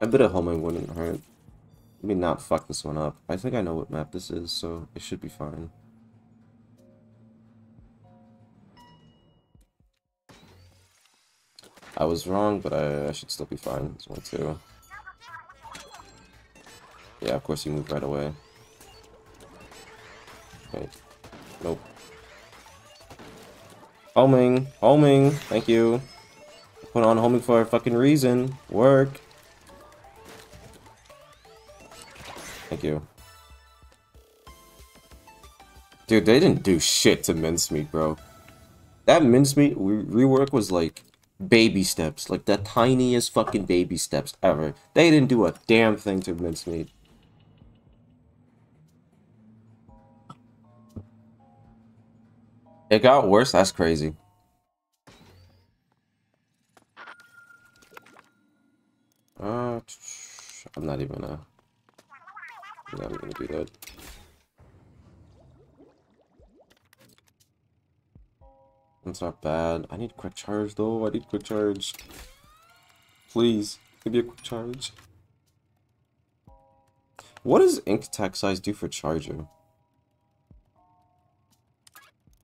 A bit of homing wouldn't hurt. Let me not fuck this one up. I think I know what map this is, so it should be fine. I was wrong, but I, I should still be fine. This one too. Yeah, of course you move right away. Wait. Nope. Homing! Homing! Thank you! Put on homing for a fucking reason. Work! Thank you. Dude, they didn't do shit to mincemeat, bro. That mincemeat re rework was like baby steps, like the tiniest fucking baby steps ever. They didn't do a damn thing to mincemeat. It got worse? That's crazy. Uh, I'm not even gonna... I'm not even gonna do that. That's not bad. I need quick charge though. I need quick charge. Please, give me a quick charge. What does ink tank size do for charging?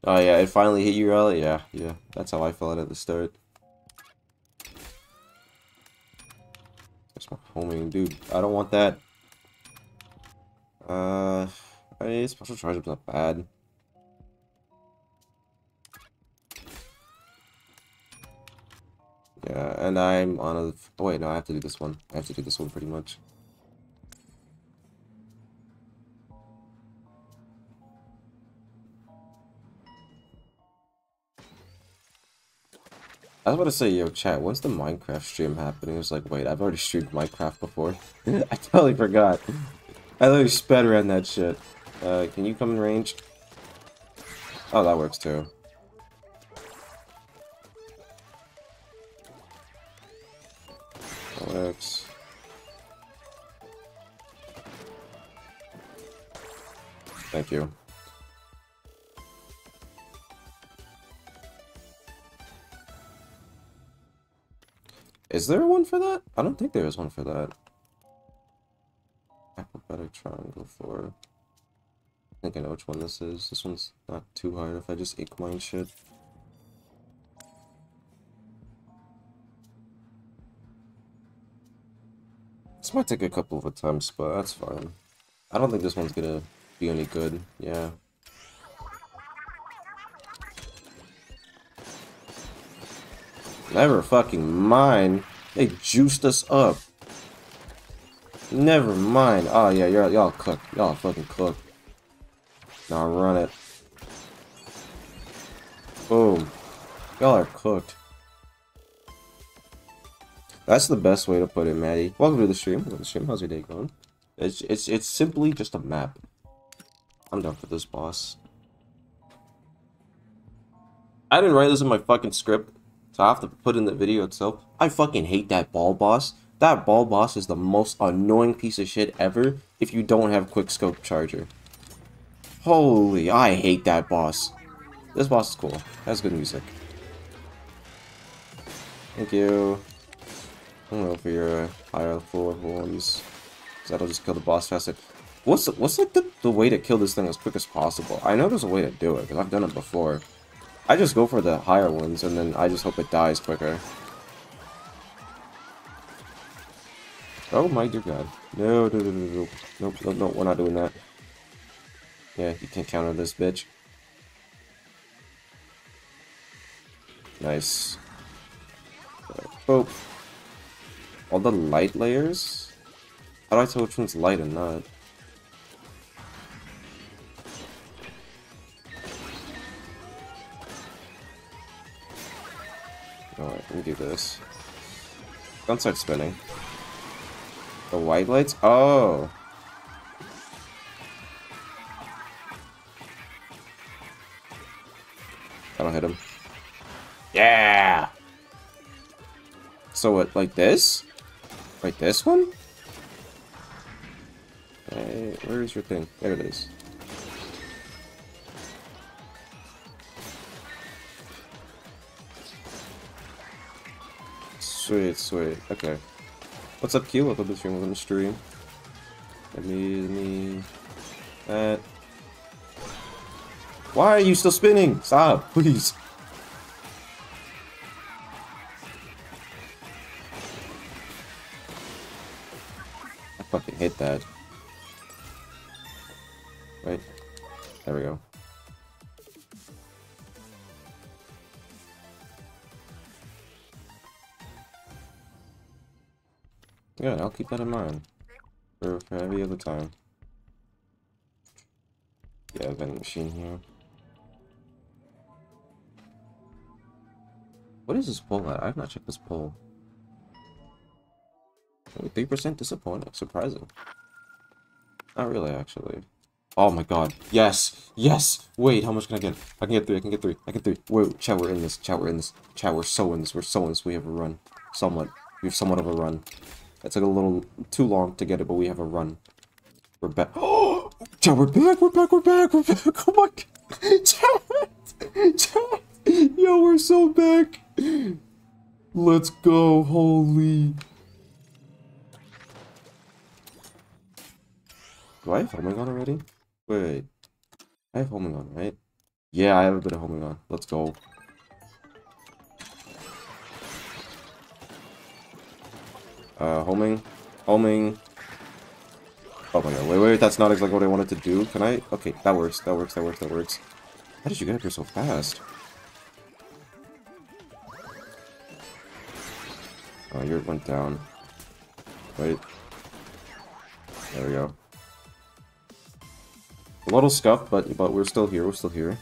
Oh yeah, it finally hit you, Raleigh? Yeah, yeah. That's how I felt at the start. That's my homing, dude. I don't want that. Uh, I mean, special charge is not bad. Yeah, and I'm on a... Oh, wait, no, I have to do this one. I have to do this one pretty much. I was about to say, yo, chat, when's the Minecraft stream happening? It was like, wait, I've already streamed Minecraft before. I totally forgot. I literally sped around that shit. Uh, can you come in range? Oh, that works too. Works. Thank you. Is there one for that? I don't think there is one for that. Alphabetical triangle for... I think I know which one this is. This one's not too hard if I just ink mine shit. This might take a couple of attempts, but that's fine. I don't think this one's gonna be any good. Yeah. Never fucking mind. They juiced us up. Never mind. Oh yeah, y'all y'all cook. Y'all fucking cook. Now run it. Boom. Y'all are cooked. That's the best way to put it, Maddie. Welcome to the stream. Welcome to the stream. How's your day going? It's it's it's simply just a map. I'm done for this boss. I didn't write this in my fucking script, so I have to put in the video itself. I fucking hate that ball boss. That ball boss is the most annoying piece of shit ever if you don't have quick scope charger. Holy, I hate that boss. This boss is cool. Has good music. Thank you. I don't know for your uh, higher floor ones. That'll just kill the boss faster. What's what's like the, the way to kill this thing as quick as possible? I know there's a way to do it, because I've done it before. I just go for the higher ones, and then I just hope it dies quicker. Oh my dear god. No, no, no, no, no. Nope, we're not doing that. Yeah, you can't counter this bitch. Nice. Oh. All the light layers? How do I tell which one's light and not? Alright, let me do this. Don't start spinning. The white lights? Oh! I don't hit him. Yeah! So what, like this? Like this one? Hey, where is your thing? There it is. Sweet, sweet. Okay. What's up, Q? Welcome to the stream. Welcome to stream. Let me, let me... That. Why are you still spinning? Stop, please. Fucking hit that. Right. There we go. Yeah, I'll keep that in mind. For, for every other time. Yeah, vending machine here. What is this pole at? I have not checked this poll. Only 3% disappointed. Surprising. Not really, actually. Oh my god. Yes! Yes! Wait, how much can I get? I can get three, I can get three, I can three. Wait, chat, we're in this. Chat, we're in this. Chat, we're so in this. We're so in this. We have a run. Somewhat. We have somewhat of a run. It took a little too long to get it, but we have a run. We're back. Oh! Chat, we're back! We're back! We're back! We're back! Oh my god! Chat! Chat! Yo, we're so back! Let's go! Holy... Do I have homing on already? Wait. I have homing on, right? Yeah, I have a bit of homing on. Let's go. Uh, homing. Homing. Oh my god, wait, wait, that's not exactly what I wanted to do. Can I? Okay, that works, that works, that works, that works. How did you get up here so fast? Oh, yours went down. Wait. There we go. A little scuffed, but but we're still here. We're still here.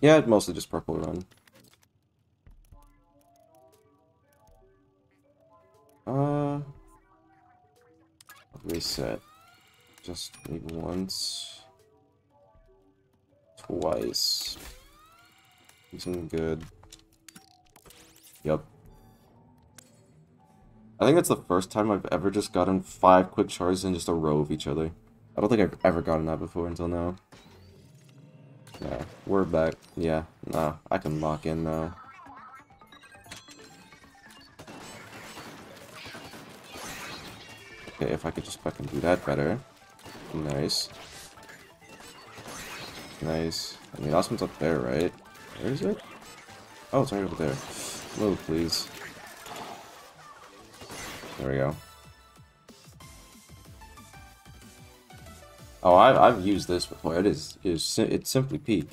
Yeah, mostly just purple run. Uh, reset. Just maybe once, twice. Something good. Yep. I think it's the first time I've ever just gotten five quick charges in just a row of each other. I don't think I've ever gotten that before until now. Yeah, we're back. Yeah, nah, I can lock in now. Okay, if I could just fucking do that better. Nice. Nice. I mean, last one's up there, right? Where is it? Oh, it's right over there. Move, please. There we go. Oh, I've, I've used this before. It is, it is it's simply peak.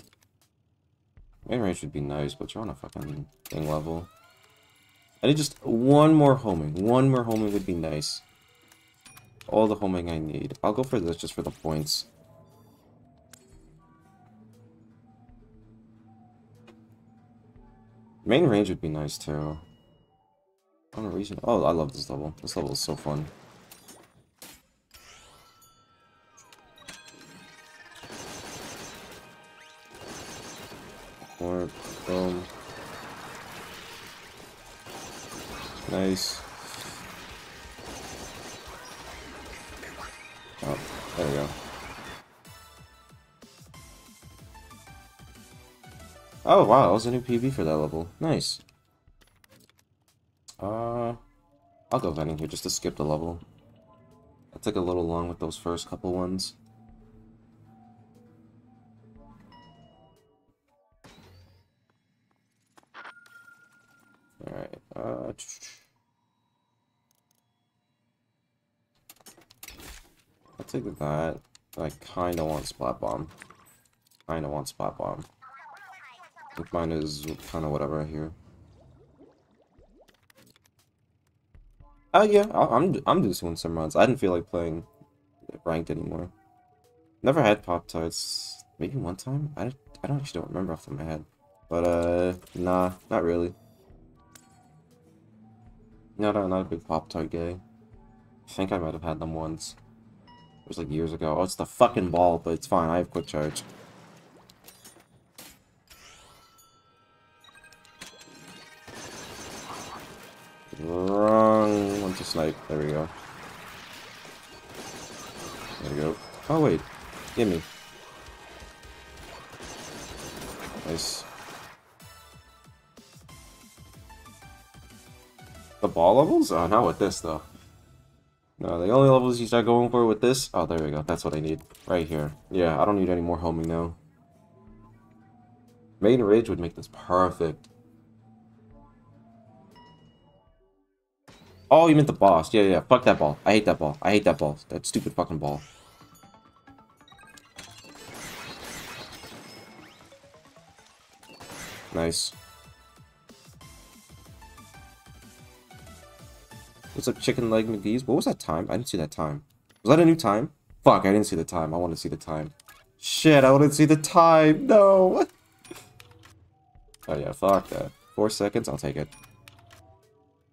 Main range would be nice, but you're on a fucking thing level. I need just one more homing. One more homing would be nice. All the homing I need. I'll go for this just for the points. Main range would be nice too. On a reason. Oh, I love this level. This level is so fun. Boom. Nice. Oh, there we go. Oh, wow, that was a new PB for that level. Nice. Uh, I'll go vending here just to skip the level. I took a little long with those first couple ones. Uh... I'll take that. I kinda want Splat Bomb. Kinda want Splat Bomb. I think mine is kinda whatever here. Oh yeah, I'm I'm just doing some runs. I didn't feel like playing ranked anymore. Never had Pop Tarts. Maybe one time. I I don't actually don't remember off the top of my head. But uh, nah, not really. Not a, not a big Pop Tart guy. I think I might have had them once. It was like years ago. Oh, it's the fucking ball, but it's fine. I have quick charge. Wrong one to snipe. There we go. There we go. Oh, wait. Gimme. Nice. The ball levels? Oh, not with this, though. No, the only levels you start going for with this... Oh, there we go. That's what I need. Right here. Yeah, I don't need any more homing now. Main Range would make this perfect. Oh, you meant the boss. Yeah, yeah. Fuck that ball. I hate that ball. I hate that ball. That stupid fucking ball. Nice. What's up, Chicken Leg McGee's? What was that time? I didn't see that time. Was that a new time? Fuck, I didn't see the time. I want to see the time. Shit, I want to see the time. No. oh, yeah, fuck that. Four seconds? I'll take it.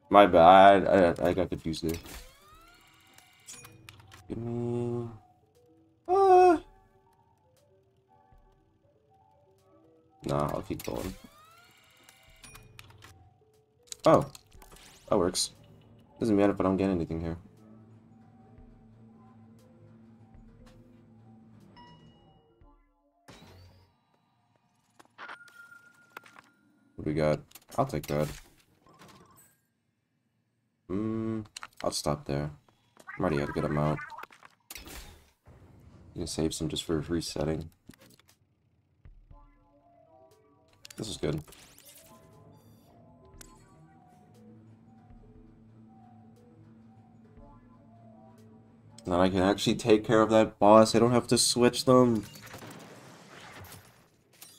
My bad. I, I got confused there. Give me... Uh... Nah, I'll keep going. Oh. That works. Doesn't matter if I don't get anything here. What do we got? I'll take that. Hmm, I'll stop there. I'm already at a good amount. You can save some just for resetting. This is good. And then I can actually take care of that boss. I don't have to switch them.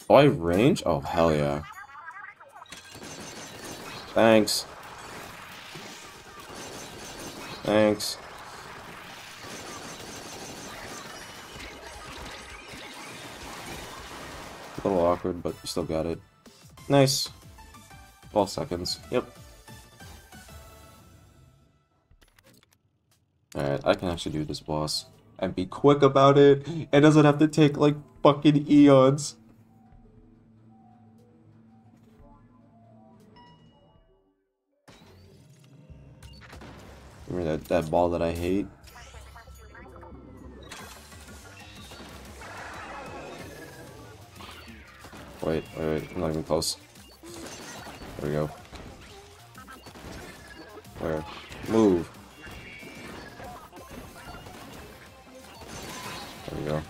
Oh, I range? Oh, hell yeah. Thanks. Thanks. A little awkward, but still got it. Nice. 12 seconds. Yep. Alright, I can actually do this boss. And be quick about it. It doesn't have to take, like, fucking eons. Remember that, that ball that I hate? Wait, wait, wait, I'm not even close. There we go. Where? Move. There we go.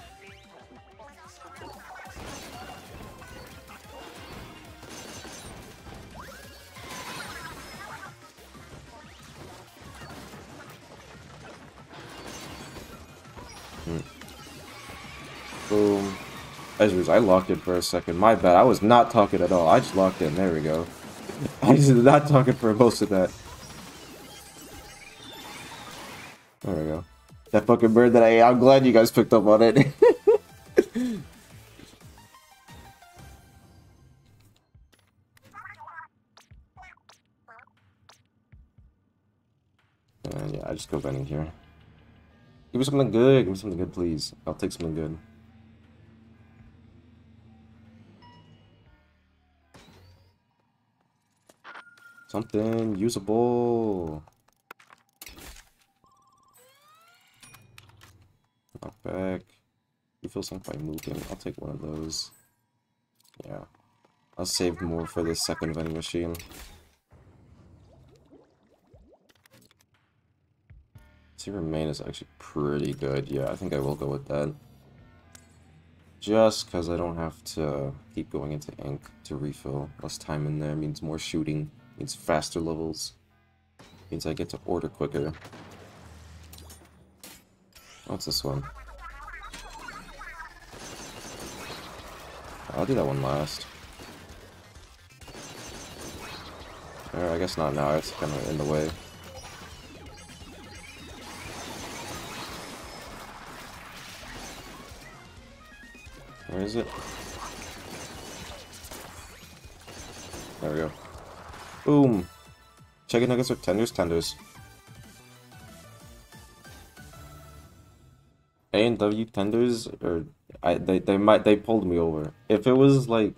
Hmm. Boom. Ezreal, I locked in for a second. My bad. I was not talking at all. I just locked in. There we go. I did not talking for most of that. Fucking bird that I I'm glad you guys picked up on it. Yeah, I just go vending here. Give me something good. Give me something good, please. I'll take something good. Something usable. Knock back. You feel something by moving. I'll take one of those. Yeah. I'll save more for the second vending machine. See, remain is actually pretty good. Yeah, I think I will go with that. Just because I don't have to keep going into ink to refill. Less time in there means more shooting, means faster levels, means I get to order quicker. What's this one? I'll do that one last. Or I guess not now, it's kind of in the way. Where is it? There we go. Boom! Chicken nuggets or tenders? Tenders. A and W tenders, or I they they might they pulled me over. If it was like,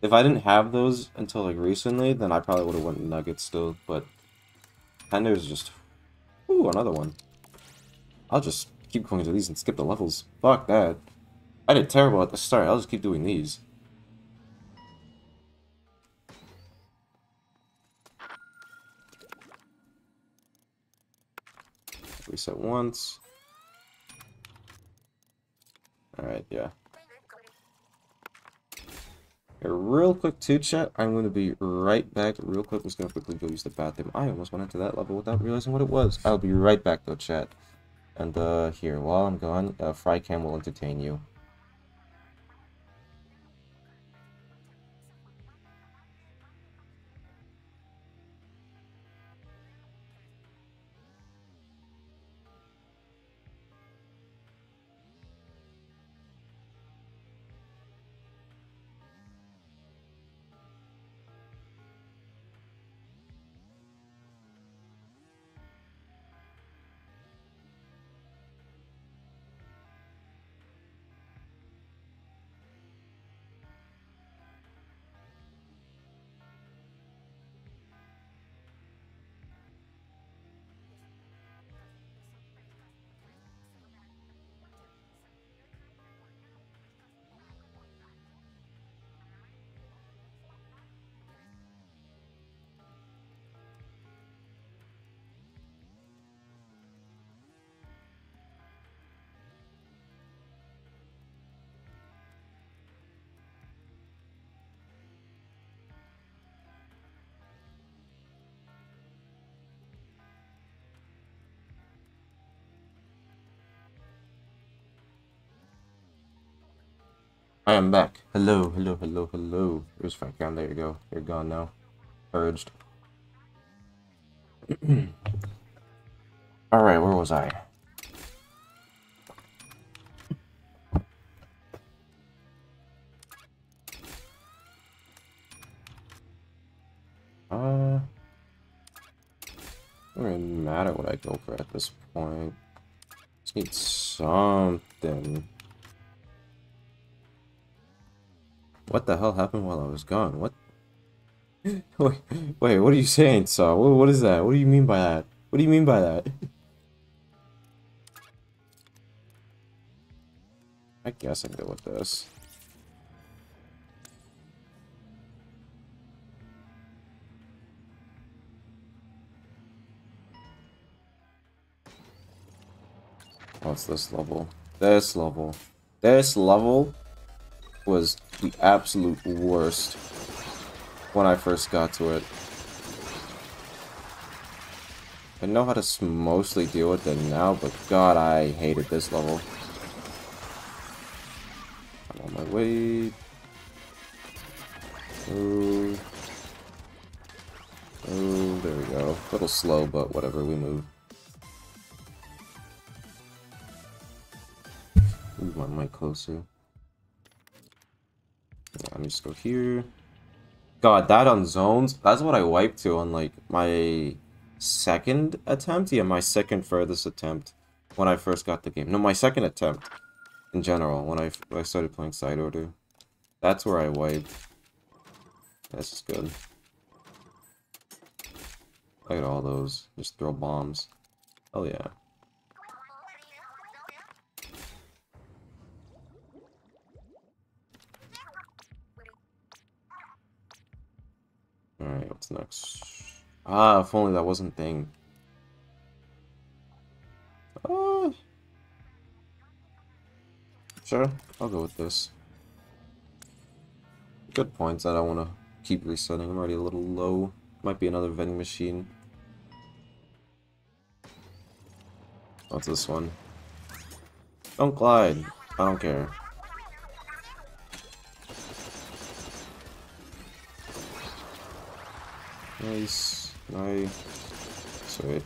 if I didn't have those until like recently, then I probably would have went nuggets still. But tenders just, ooh, another one. I'll just keep going to these and skip the levels. Fuck that. I did terrible at the start. I'll just keep doing these. Reset once. Alright, yeah. Here, real quick too, chat. I'm going to be right back. Real quick, just going to quickly go use the bathroom. I almost went into that level without realizing what it was. I'll be right back though, chat. And uh, here, while I'm gone, uh, Frycam will entertain you. I am back. Hello, hello, hello, hello. Here's Frycam. There you go. You're gone now. Purged. Alright, where was I? Uh, it doesn't matter what I go for at this point. Just need something. What the hell happened while I was gone? What? wait, what are you saying, Saw? What, what is that? What do you mean by that? What do you mean by that? I guess I can go with this. What's this level? This level. This level was the absolute worst when I first got to it. I know how to mostly deal with it now, but god, I hated this level. wait. Oh. Oh, there we go. A little slow, but whatever, we move. Move my mic closer. Let me just go here. God, that on zones, that's what I wiped to on like my second attempt? Yeah, my second furthest attempt when I first got the game. No, my second attempt in general when I, when I started playing side order. That's where I wiped. This is good. Look at all those. Just throw bombs. Oh yeah. Alright, what's next? Ah, if only that wasn't thing. Uh, sure, I'll go with this. Good points I don't want to keep resetting. I'm already a little low. Might be another vending machine. What's this one? Don't glide. I don't care. Nice. Nice. Sweet.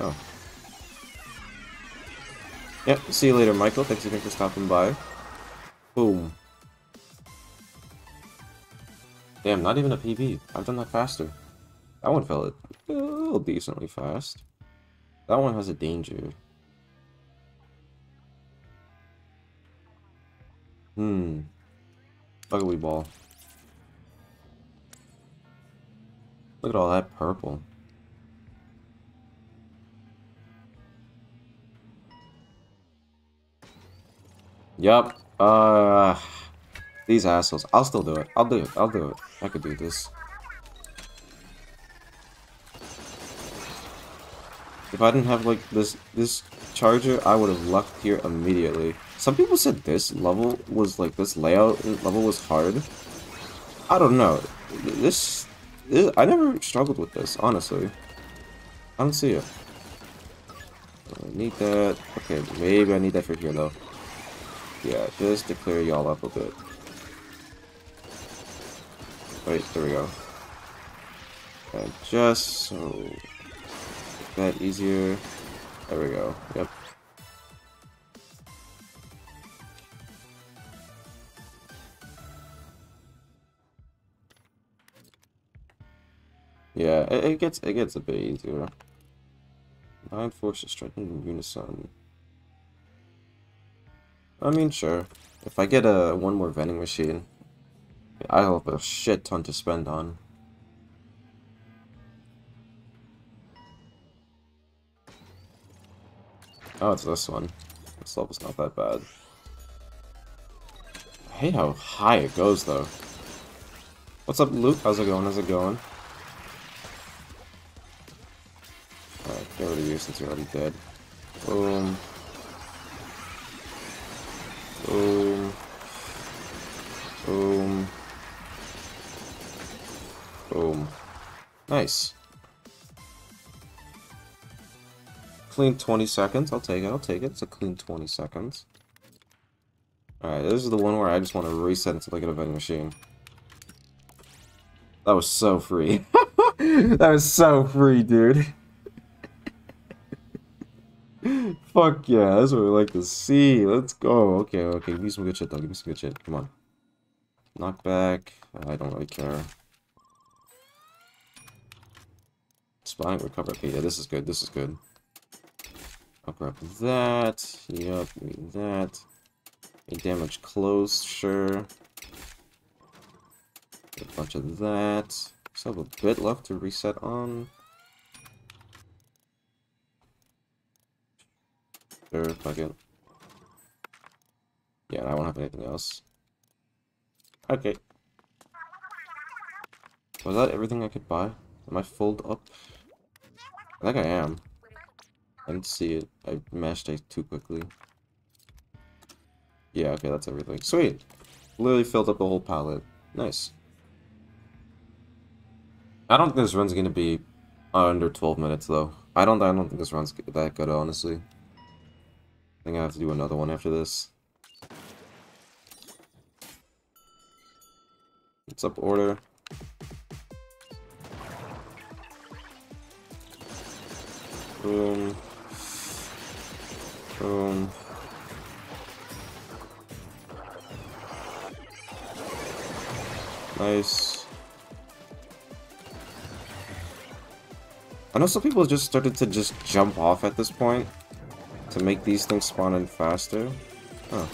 Oh. Yep, see you later, Michael. Thanks again for stopping by. Boom. Damn, not even a PB. I've done that faster. That one fell a little decently fast. That one has a danger. Hmm. Ugly ball. Look at all that purple. Yup. Uh, these assholes. I'll still do it. I'll do it. I'll do it. I could do this. If I didn't have like this this charger, I would have left here immediately. Some people said this level was like this layout level was hard. I don't know. This I never struggled with this, honestly. I don't see it. I need that. Okay, maybe I need that for here, though. Yeah, just to clear y'all up a bit. Wait, there we go. And just so that easier. There we go. Yep. Yeah, it, it, gets it gets a bit easier. Nine forces striking in unison. I mean, sure. If I get a one more vending machine, I'll have a shit ton to spend on. Oh, it's this one. This level's not that bad. I hate how high it goes, though. What's up, Luke? How's it going? How's it going? Get rid of you since you're already dead. Boom. Boom. Boom. Boom. Nice. Clean 20 seconds. I'll take it. I'll take it. It's a clean 20 seconds. Alright, this is the one where I just want to reset until I get a vending machine. That was so free. that was so free, dude. Fuck yeah, that's what we like to see. Let's go. Okay, okay, give me some good shit though. Give me some good shit. Come on. Knockback. I don't really care. Spine recover. Okay, yeah, this is good. This is good. I'll grab that. Yep, me that. A damage close, sure. A bunch of that. Still have a bit left to reset on. Sure, fuck it. Yeah, I won't have anything else. Okay. Was that everything I could buy? Am I full up? I think I am. I didn't see it. I mashed it too quickly. Yeah, okay, that's everything. Sweet! Literally filled up the whole palette. Nice. I don't think this run's gonna be under 12 minutes, though. I don't, I don't think this run's that good, honestly. I think I have to do another one after this. What's up, order? Boom. Boom. Nice. I know some people just started to just jump off at this point to make these things spawn in faster. Oh.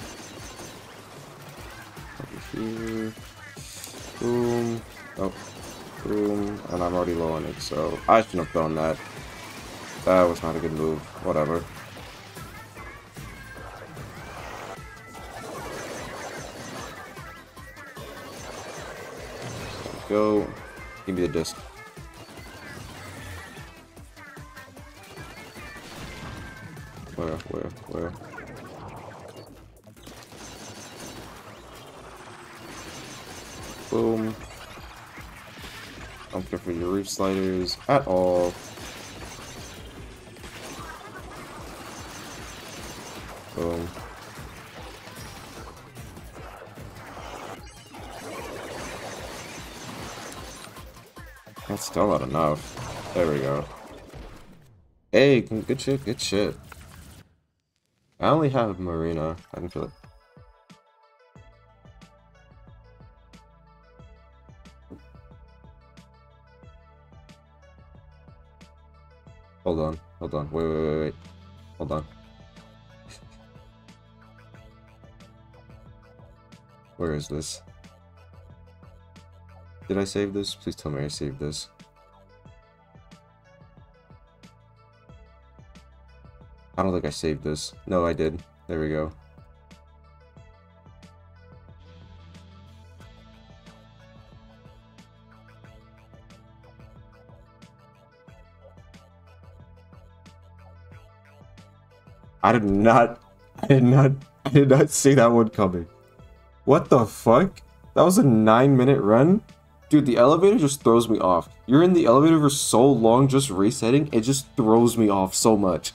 Over here. Boom. Oh. Boom. And I'm already low on it, so I shouldn't have done that. That was not a good move. Whatever. Go. Give me the disc. Sliders at all. That's still not enough. There we go. Hey, good shit, good shit. I only have Marina. I can feel it. Is this? Did I save this? Please tell me I saved this. I don't think I saved this. No, I did. There we go. I did not, I did not, I did not see that one coming. What the fuck? That was a nine minute run? Dude, the elevator just throws me off. You're in the elevator for so long just resetting, it just throws me off so much.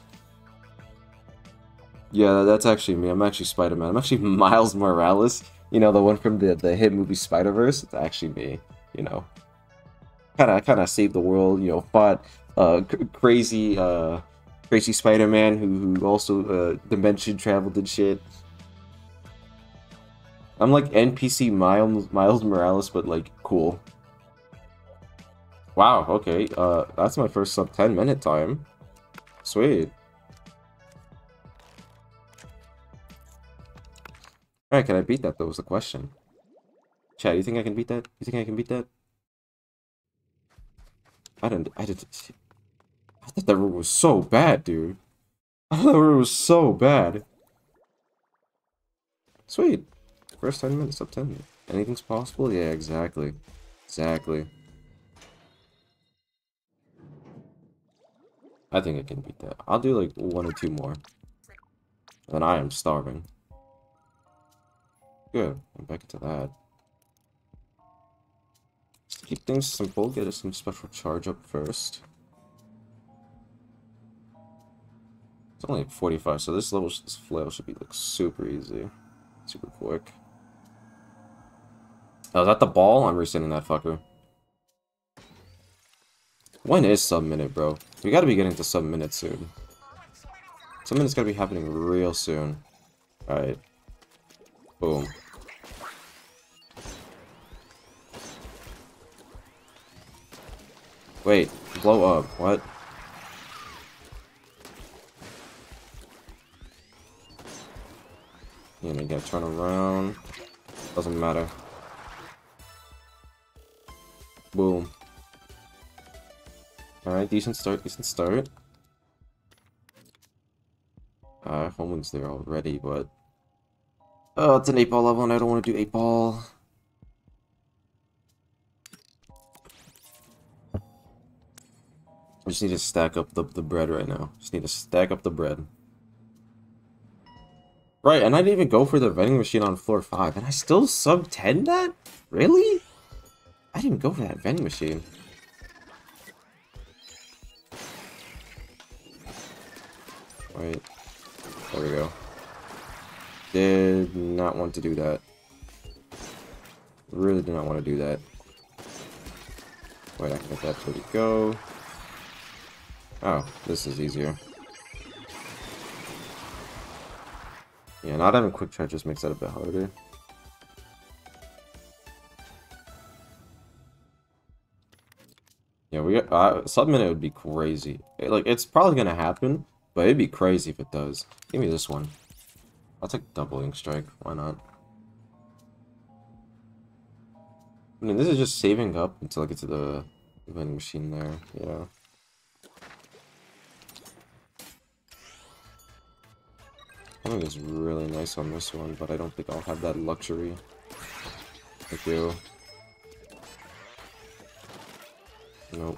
Yeah, that's actually me. I'm actually Spider-Man. I'm actually Miles Morales. You know, the one from the, the hit movie Spider-Verse. It's actually me, you know. Kind of kind of saved the world, you know, fought uh, crazy uh, crazy Spider-Man who, who also uh, dimension traveled and shit. I'm like NPC Miles, Miles Morales, but like cool. Wow, okay. Uh, that's my first sub 10 minute time. Sweet. Alright, can I beat that? That was the question. Chad, you think I can beat that? You think I can beat that? I didn't. I did. I thought that room was so bad, dude. I thought that room was so bad. Sweet. First 10 minutes up 10. Anything's possible? Yeah, exactly. Exactly. I think I can beat that. I'll do like one or two more. And I am starving. Good. I'm back into that. Keep things simple, get us some special charge up first. It's only 45, so this level, flail should be like super easy. Super quick. Oh, is that the ball? I'm resetting that fucker. When is sub minute, bro? We gotta be getting to sub minute soon. Sub minute's gotta be happening real soon. Alright. Boom. Wait, blow up. What? You know, gotta turn around. Doesn't matter. Boom. Alright, decent start, decent start. Uh, Homeland's there already, but... Oh, it's an 8 ball level and I don't want to do 8 ball. I just need to stack up the, the bread right now. Just need to stack up the bread. Right, and I didn't even go for the vending machine on floor 5, and I still sub 10 that? Really? I didn't go for that vending machine. Wait. There we go. Did not want to do that. Really did not want to do that. Wait, I can get that. We go. Oh, this is easier. Yeah, not having quick charge just makes that a bit harder. Yeah, we uh, submit it would be crazy. It, like it's probably gonna happen, but it'd be crazy if it does. Give me this one. I'll take doubling strike. Why not? I mean, this is just saving up until I get to the vending machine there. Yeah. I think it's really nice on this one, but I don't think I'll have that luxury. Thank you. Nope.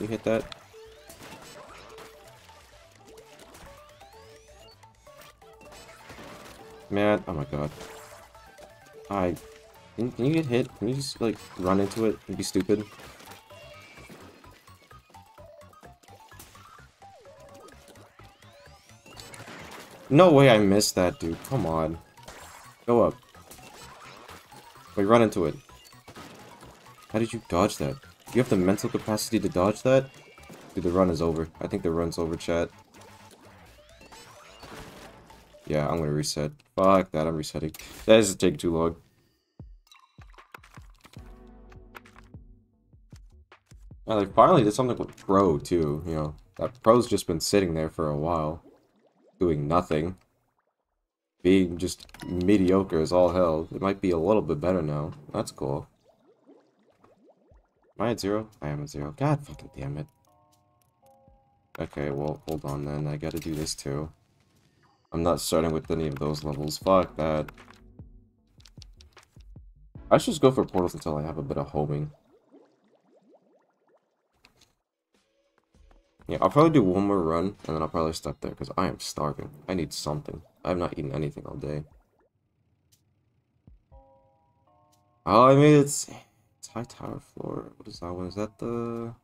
You hit that? Man, oh my god. I... Can, can you get hit? Can you just, like, run into it and be stupid? No way I missed that, dude. Come on. Go up. Wait, run into it. How did you dodge that? You have the mental capacity to dodge that? Dude, the run is over. I think the run's over, chat. Yeah, I'm gonna reset. Fuck that, I'm resetting. That is taking too long. I like finally did something with Pro too, you know. That Pro's just been sitting there for a while doing nothing. Being just mediocre as all hell. It might be a little bit better now. That's cool. Am I at zero? I am at zero. God fucking damn it. Okay, well, hold on then. I gotta do this too. I'm not starting with any of those levels. Fuck that. I should just go for portals until I have a bit of homing. Yeah, I'll probably do one more run, and then I'll probably stop there, because I am starving. I need something. I have not eaten anything all day. Oh, I mean, it's, it's high tower floor. What is that one? Is that the...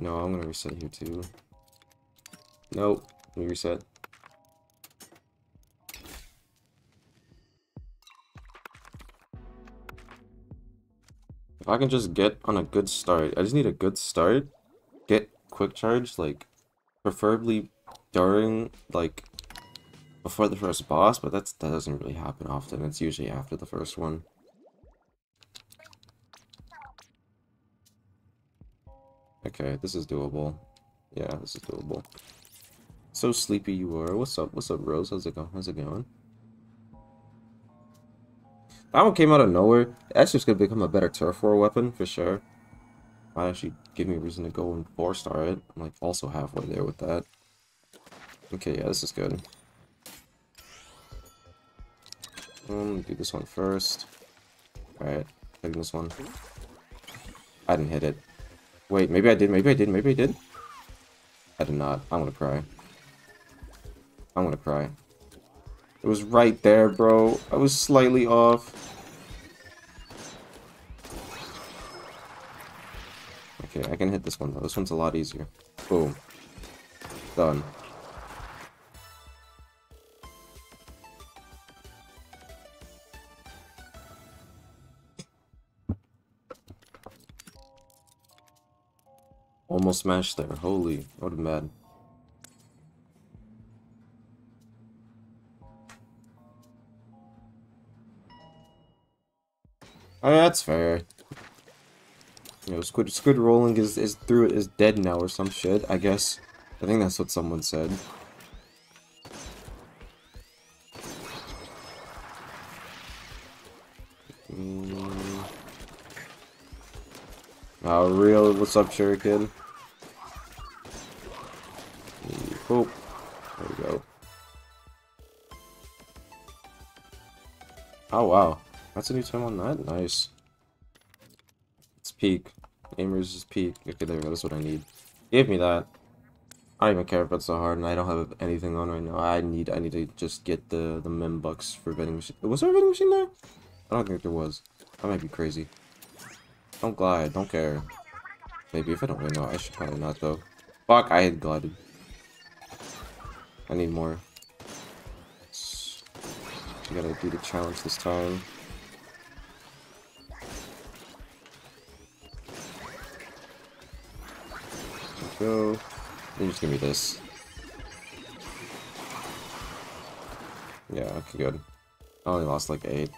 No, I'm gonna reset here too. Nope. Let me reset. If I can just get on a good start, I just need a good start, get quick charge, like, preferably during, like, before the first boss, but that's, that doesn't really happen often. It's usually after the first one. Okay, this is doable. Yeah, this is doable. So sleepy you are. What's up? What's up, Rose? How's it going? How's it going? That one came out of nowhere. That's just gonna become a better turf war weapon for sure might actually give me a reason to go and four star it. I'm like also halfway there with that. Okay, yeah, this is good. Um, do this one first. Alright, hitting this one. I didn't hit it. Wait, maybe I did, maybe I did, maybe I did? I did not. I'm gonna cry. I'm gonna cry. It was right there, bro. I was slightly off. Okay, I can hit this one though. This one's a lot easier. Boom. Done. Almost smashed there. Holy, I would have mad. Oh, that's fair. You know, Squid Squid Rolling is is through it is dead now or some shit. I guess. I think that's what someone said. Mm. Oh, real? What's up, Shuriken? That's a new time on that? Nice. It's peak. Aimers is peak. Okay, there we go. That's what I need. Give me that. I don't even care if it's so hard, and I don't have anything on right now. I need I need to just get the the membux for vending machine. Was there a vending machine there? I don't think there was. I might be crazy. Don't glide. Don't care. Maybe if I don't know, I should probably not though. Fuck! I had glided. I need more. actually gotta do the challenge this time. Go. Then just give me this. Yeah, okay, good. I only lost like eight.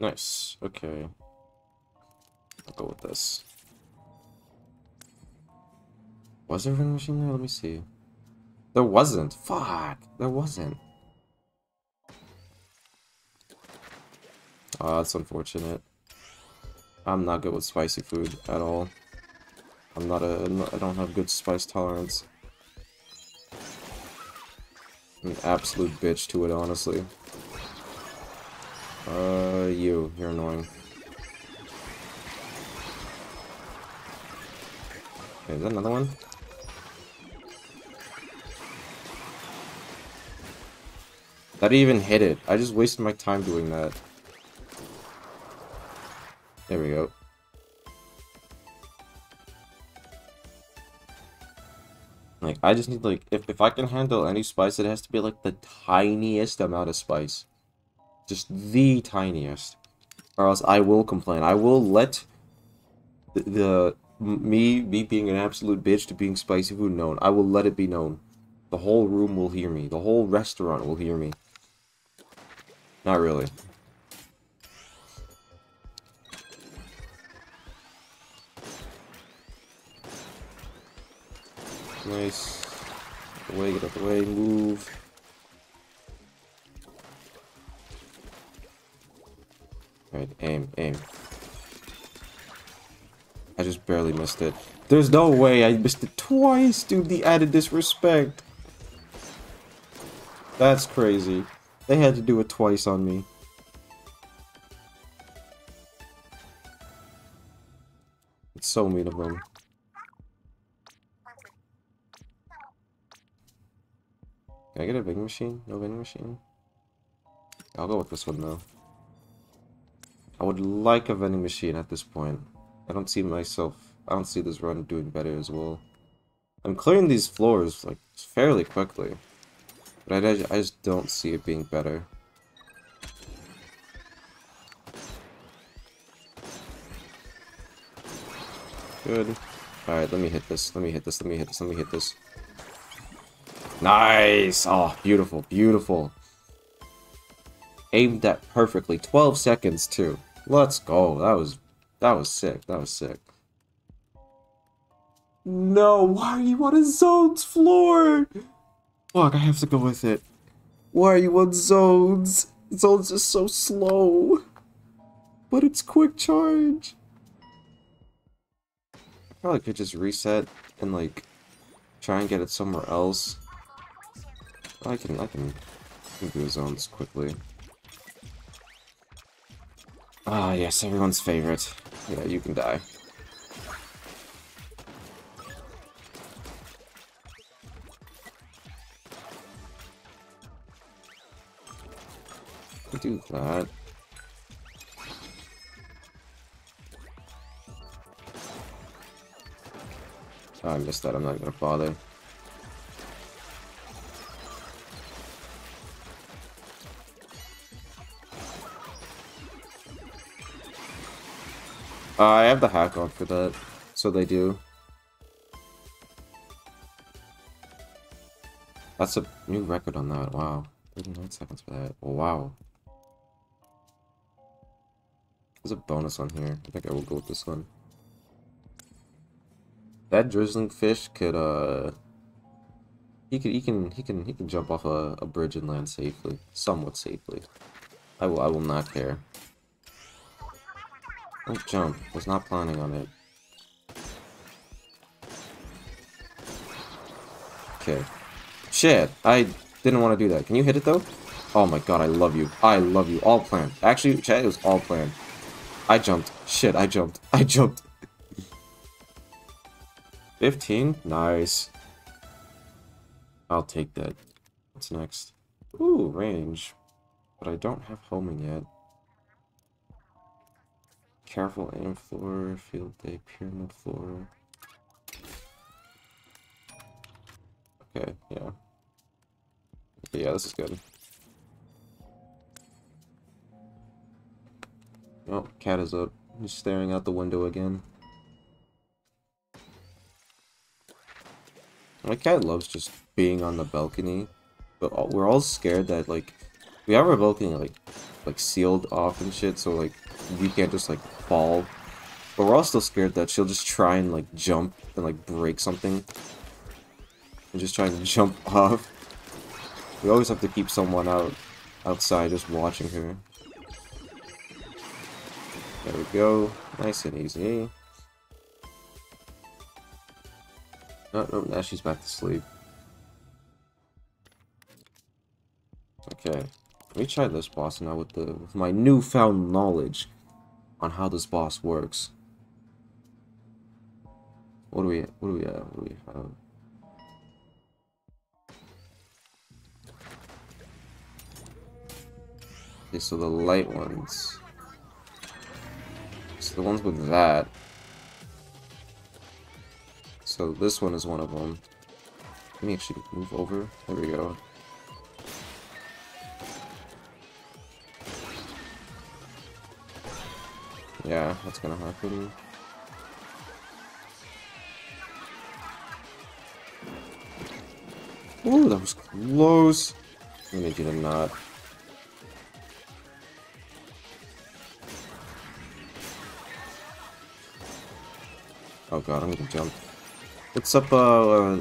Nice. Okay. I'll go with this. Was there a vending machine there? Let me see. There wasn't. Fuck. There wasn't. Oh, that's unfortunate. I'm not good with spicy food at all. I'm not a. I don't have good spice tolerance. I'm an absolute bitch to it, honestly. Uh, you. You're annoying. Okay, is that another one? That even hit it. I just wasted my time doing that. There we go. Like, I just need, like, if, if I can handle any spice, it has to be, like, the tiniest amount of spice. Just the tiniest. Or else I will complain. I will let the, the me, me being an absolute bitch to being spicy food known. I will let it be known. The whole room will hear me. The whole restaurant will hear me. Not really. Nice. Get away, get out the way, move. Alright, aim, aim. I just barely missed it. There's no way I missed it twice, dude. The added disrespect. That's crazy. They had to do it twice on me. It's so mean of them. Can I get a vending machine? No vending machine? I'll go with this one though. I would like a vending machine at this point. I don't see myself, I don't see this run doing better as well. I'm clearing these floors like fairly quickly. But I, I just don't see it being better. Good. Alright, let me hit this. Let me hit this. Let me hit this. Let me hit this. Nice! Oh, beautiful, beautiful. Aimed that perfectly. 12 seconds, too. Let's go. That was, that was sick. That was sick. No, why are you on a zones floor? Fuck, I have to go with it. Why are you on zones? Zones is so slow. But it's quick charge. Probably could just reset and like try and get it somewhere else. I can, I can, I can do zones quickly. Ah, yes, everyone's favorite. Yeah, you can die. Do that. Oh, I missed that. I'm not gonna bother. Uh, I have the hack on for that, so they do. That's a new record on that, wow. 39 seconds for that, wow. There's a bonus on here, I think I will go with this one. That drizzling fish could, uh... He can, he can, he can, he can jump off a, a bridge and land safely. Somewhat safely. I will, I will not care. Don't jump. Was not planning on it. Okay. Shit, I didn't want to do that. Can you hit it though? Oh my god, I love you. I love you. All planned. Actually, chat, it was all planned. I jumped. Shit, I jumped. I jumped. 15? Nice. I'll take that. What's next? Ooh, range. But I don't have homing yet. Careful aim floor, field day, pyramid floor. Okay, yeah. Yeah, this is good. Oh, cat is up. He's staring out the window again. My cat loves just being on the balcony, but all, we're all scared that, like, we have our balcony, like, like, sealed off and shit, so, like, we can't just, like, fall. But we're still scared that she'll just try and, like, jump and, like, break something. And just try and jump off. We always have to keep someone out outside just watching her. There we go. Nice and easy. Oh, no, now she's back to sleep. Okay. Let me try this boss now with the with my newfound knowledge on how this boss works. What do we what do we have? What do we have? Okay, so the light ones. So the ones with that. So this one is one of them. Let me actually move over. There we go. Yeah, that's gonna happen. Ooh, that was close. I need you to not. Oh god, I'm gonna jump. What's up, uh, uh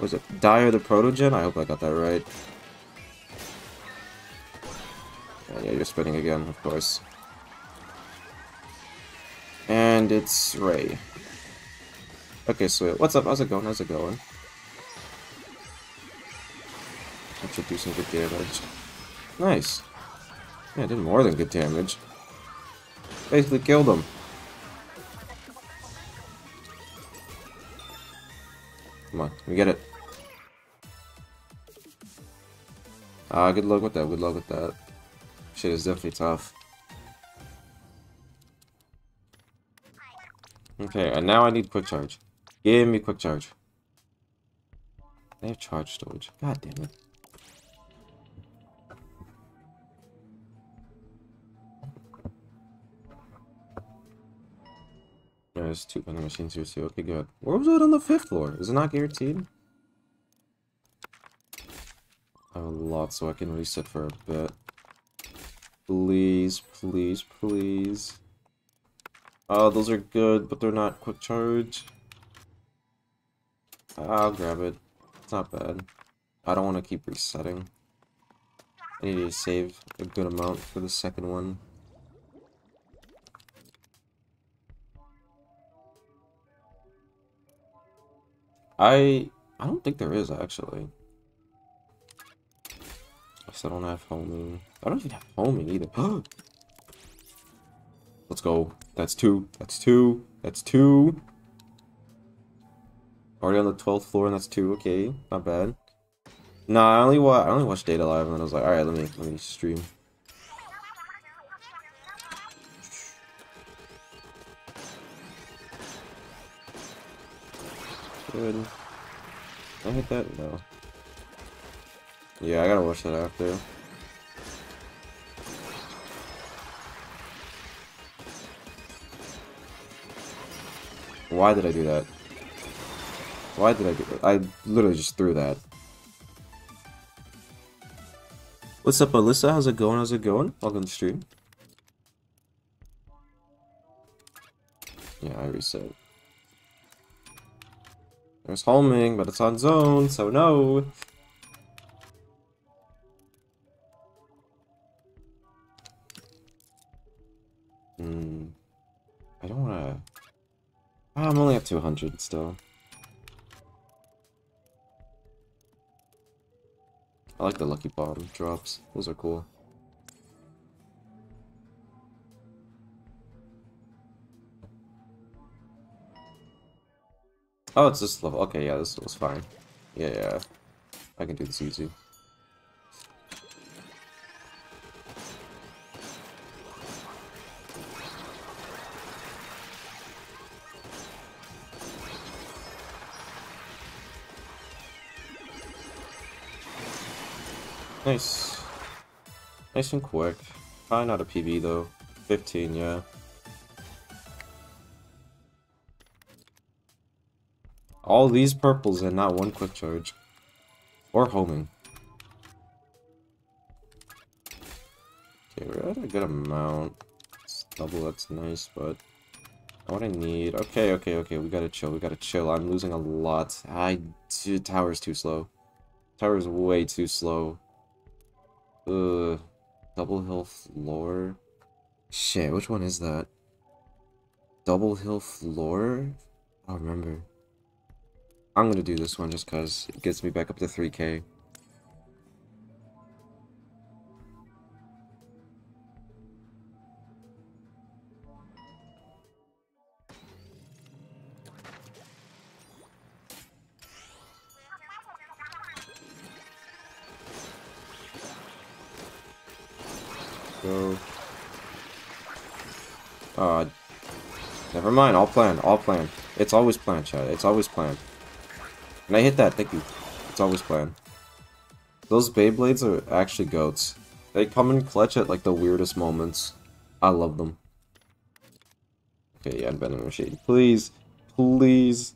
was it Dire the Protogen? I hope I got that right. Oh, yeah, you're spinning again, of course. And it's Ray. Okay, sweet. What's up? How's it going? How's it going? That should do some good damage. Nice. Yeah, did more than good damage. Basically killed him. Come on, we get it. Ah, uh, good luck with that, good luck with that. Shit is definitely tough. Okay, and now I need quick charge. Give me quick charge. They have charge storage. God damn it. There's two vending machines here too. Okay, good. Where was it on the fifth floor? Is it not guaranteed? I have a lot so I can reset for a bit. Please, please, please. Oh, those are good, but they're not quick charge. I'll grab it. It's not bad. I don't want to keep resetting. I need to save a good amount for the second one. I I don't think there is actually. I still don't have homing. I don't even have homing either. Let's go. That's two. That's two. That's two. Already on the 12th floor and that's two. Okay, not bad. Nah, I only wa I only watched Data Live and then I was like, alright, let me let me stream. Good. I hit that? No. Yeah, I gotta watch that after. Why did I do that? Why did I do that? I literally just threw that. What's up, Alyssa? How's it going? How's it going? Welcome to stream. Yeah, I reset. There's homing, but it's on zone, so no. Oh, I'm only at 200 still. I like the lucky bomb drops. Those are cool. Oh, it's this level. Okay, yeah, this was fine. Yeah, yeah. I can do this easy. Nice. Nice and quick. Probably not a PB though. 15, yeah. All these purples and not one quick charge. Or homing. Okay, we're at a good amount. It's double, that's nice, but... What I need... Okay, okay, okay, we gotta chill, we gotta chill. I'm losing a lot. I... Tower's too slow. Tower's way too slow. Uh... Double hill floor? Shit, which one is that? Double hill floor? I don't remember. I'm gonna do this one just cause it gets me back up to 3k. Never mind, all plan, all plan. It's always planned, chat. It's always planned. And I hit that, thank you. It's always planned. Those Beyblades are actually goats. They come in clutch at like the weirdest moments. I love them. Okay, yeah, vending machine. Please, please.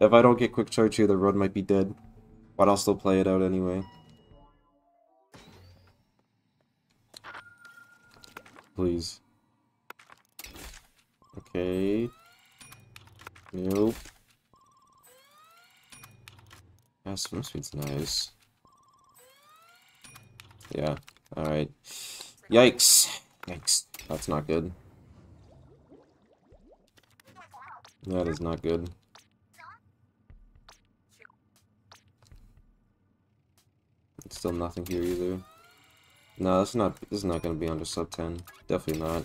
If I don't get quick charge here, the road might be dead. But I'll still play it out anyway. Please. Okay. Nope. Yeah, swim speed's nice. Yeah, alright. Yikes! Yikes. That's not good. That is not good. It's still nothing here either. No, that's not this is not gonna be under sub 10. Definitely not.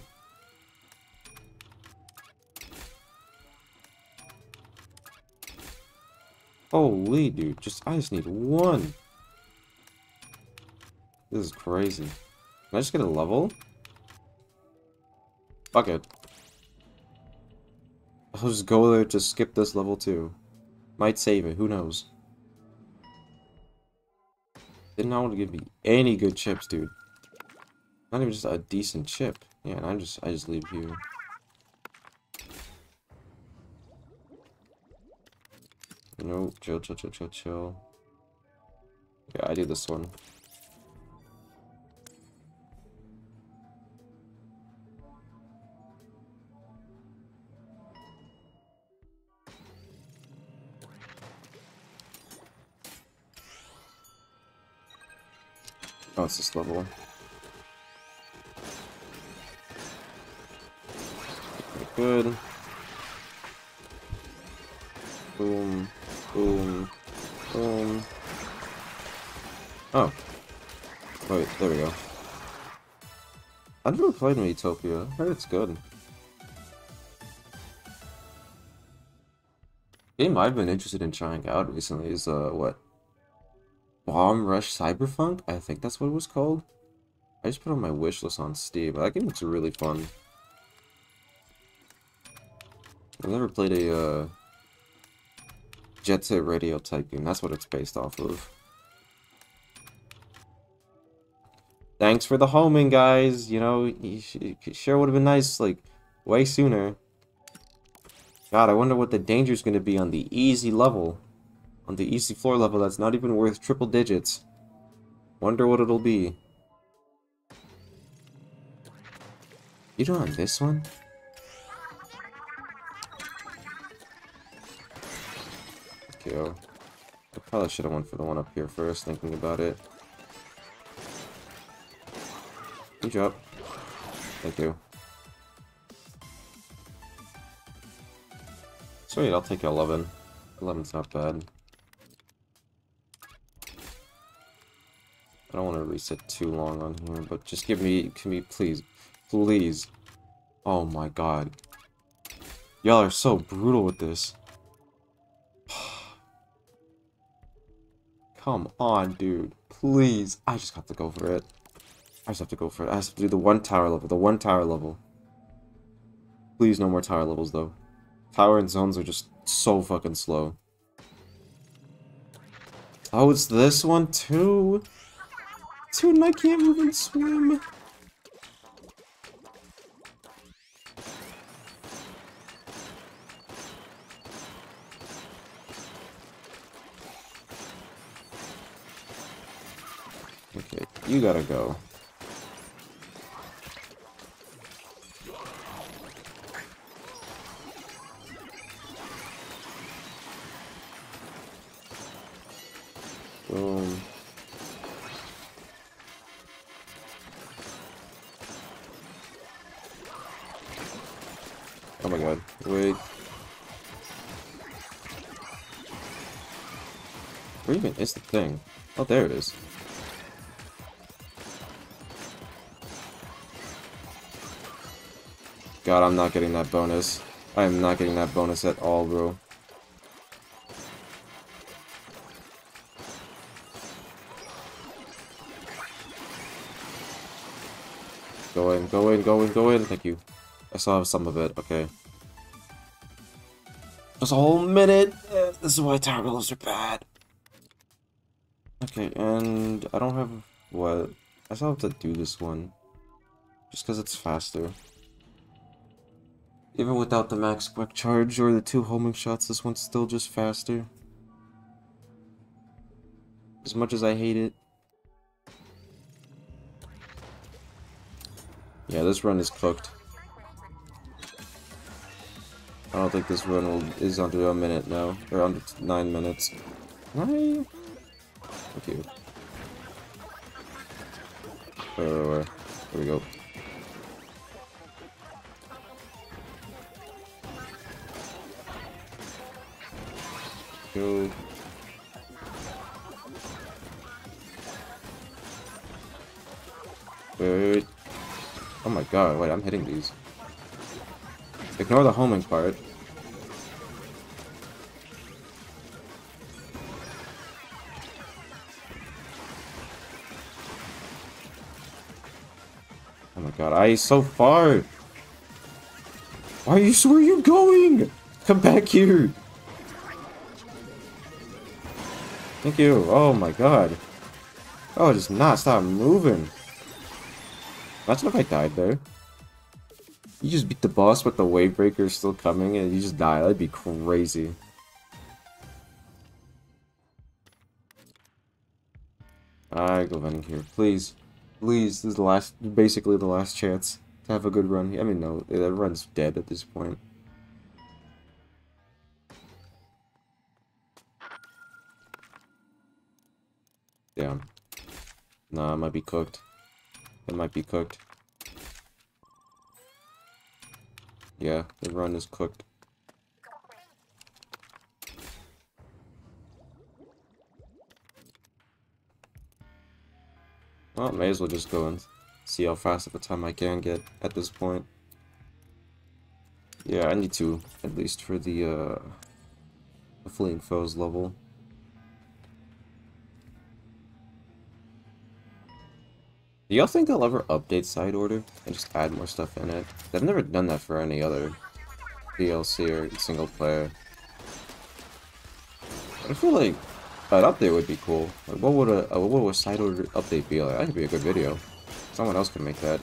Holy dude, just I just need one. This is crazy. Can I just get a level? Fuck it. I'll just go there to skip this level too. Might save it, who knows. Did not want to give me any good chips, dude. Not even just a decent chip. Yeah, and I just I just leave you. No, chill, chill, chill, chill, chill. Yeah, I do this one. Oh, it's this level. Good. Boom. Boom. Boom. Oh. Wait, there we go. I've never played Miitopia. I heard it's good. Game I've been interested in trying out recently is, uh, what? Bomb Rush Cyberfunk? I think that's what it was called. I just put on my wish list on Steam. That game looks really fun. I've never played a, uh, Jet Set Radio Tycoon. That's what it's based off of. Thanks for the homing, guys. You know, you sure would have been nice, like, way sooner. God, I wonder what the danger is going to be on the easy level. On the easy floor level that's not even worth triple digits. Wonder what it'll be. You doing on this one? I probably should have went for the one up here first, thinking about it. Good job. Thank you. Sweet, I'll take 11. 11's not bad. I don't want to reset too long on here, but just give me, can me, please, please. Oh my god. Y'all are so brutal with this. Come on, dude. Please. I just have to go for it. I just have to go for it. I have to do the one tower level. The one tower level. Please, no more tower levels, though. Tower and zones are just so fucking slow. Oh, it's this one, too? Dude, and I can't even swim. You gotta go. Boom. Oh my god, wait. Where even is the thing? Oh, there it is. God, I'm not getting that bonus. I am not getting that bonus at all, bro. Go in, go in, go in, go in. Thank you. I still have some of it. Okay. Just a whole minute. This is why tower gloves are bad. Okay, and I don't have what. I still have to do this one. Just because it's faster. Even without the max quick charge or the two homing shots, this one's still just faster. As much as I hate it. Yeah, this run is cooked. I don't think this run will, is under a minute now, or under nine minutes. Why? Thank you. Where, where, where? There we go. Wait. Oh my god, wait, I'm hitting these. Ignore the homing part. Oh my god, I so far! Why are you, where are you going? Come back here! Thank you. Oh my god. Oh, just not stop moving. Imagine if I died there. You just beat the boss, but the wave breaker is still coming, and you just die. That'd be crazy. I go vending here, please, please. This is the last, basically the last chance to have a good run. I mean, no, that run's dead at this point. Damn. Nah, it might be cooked. It might be cooked. Yeah, the run is cooked. Well, may as well just go and see how fast of a time I can get at this point. Yeah, I need to, at least for the, uh, the Fleeing Foes level. Do y'all think they'll ever update Side Order and just add more stuff in it? They've never done that for any other DLC or single player. I feel like an update would be cool. Like, what would a, uh, what would a Side Order update be like? That could be a good video. Someone else could make that.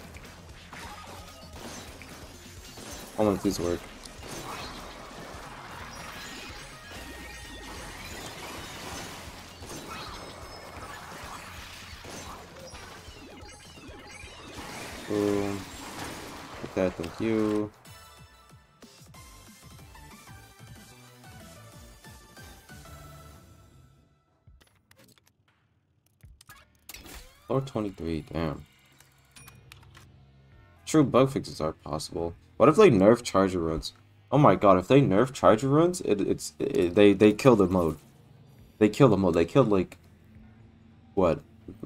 All of these work. 23, damn. True bug fixes are possible. What if they nerf charger runs? Oh my god, if they nerf charger runs, it, it's it, they they kill the mode. They kill the mode. They killed like what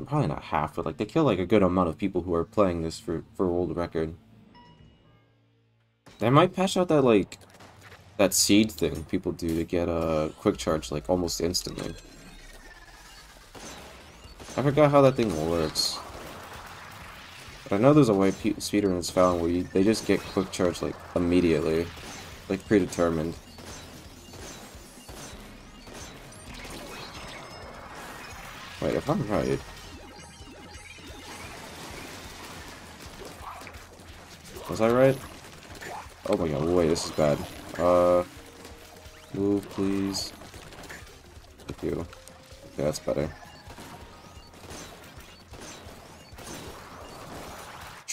probably not half, but like they kill like a good amount of people who are playing this for for world record. They might patch out that like that seed thing people do to get a quick charge like almost instantly. I forgot how that thing works. But I know there's a way speedrunners found where you, they just get quick charge like immediately, like predetermined. Wait, if I'm right. Was I right? Oh my god, wait, this is bad. Uh, move, please. Thank you. Yeah, that's better.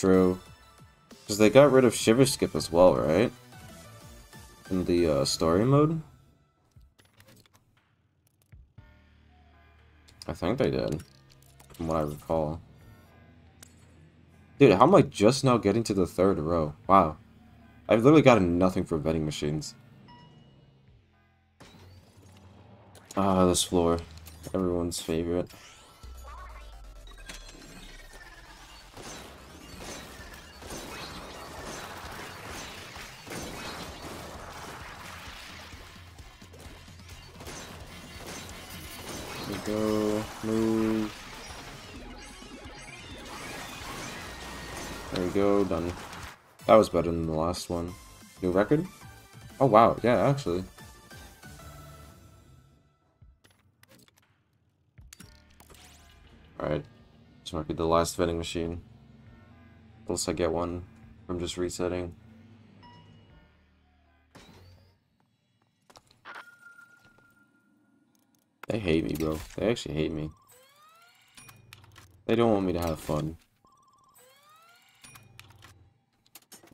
True. Because they got rid of Shiver Skip as well, right? In the uh, story mode? I think they did. From what I recall. Dude, how am I just now getting to the third row? Wow. I've literally gotten nothing for vending machines. Ah, this floor. Everyone's favorite. Go. Move. There we go. Done. That was better than the last one. New record? Oh wow, yeah, actually. Alright. This might be the last vending machine. Unless I get one from just resetting. They hate me, bro. They actually hate me. They don't want me to have fun.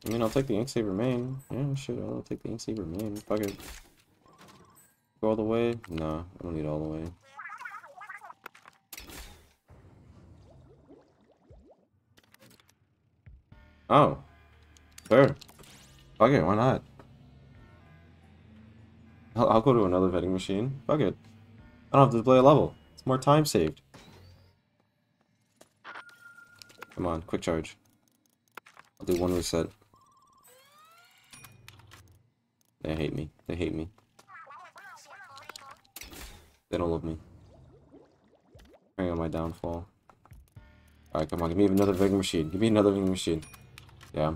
I mean, I'll take the Ink Saver main. Yeah, shit, I'll take the Ink Saver main. Fuck it. Go all the way? No, I don't need all the way. Oh. Sure. Fuck it, why not? I'll, I'll go to another vending machine. Fuck it. I don't have to play a level. It's more time saved. Come on, quick charge. I'll do one reset. They hate me. They hate me. They don't love me. Bring on my downfall. Alright, come on, give me another vending machine. Give me another vending machine. Yeah.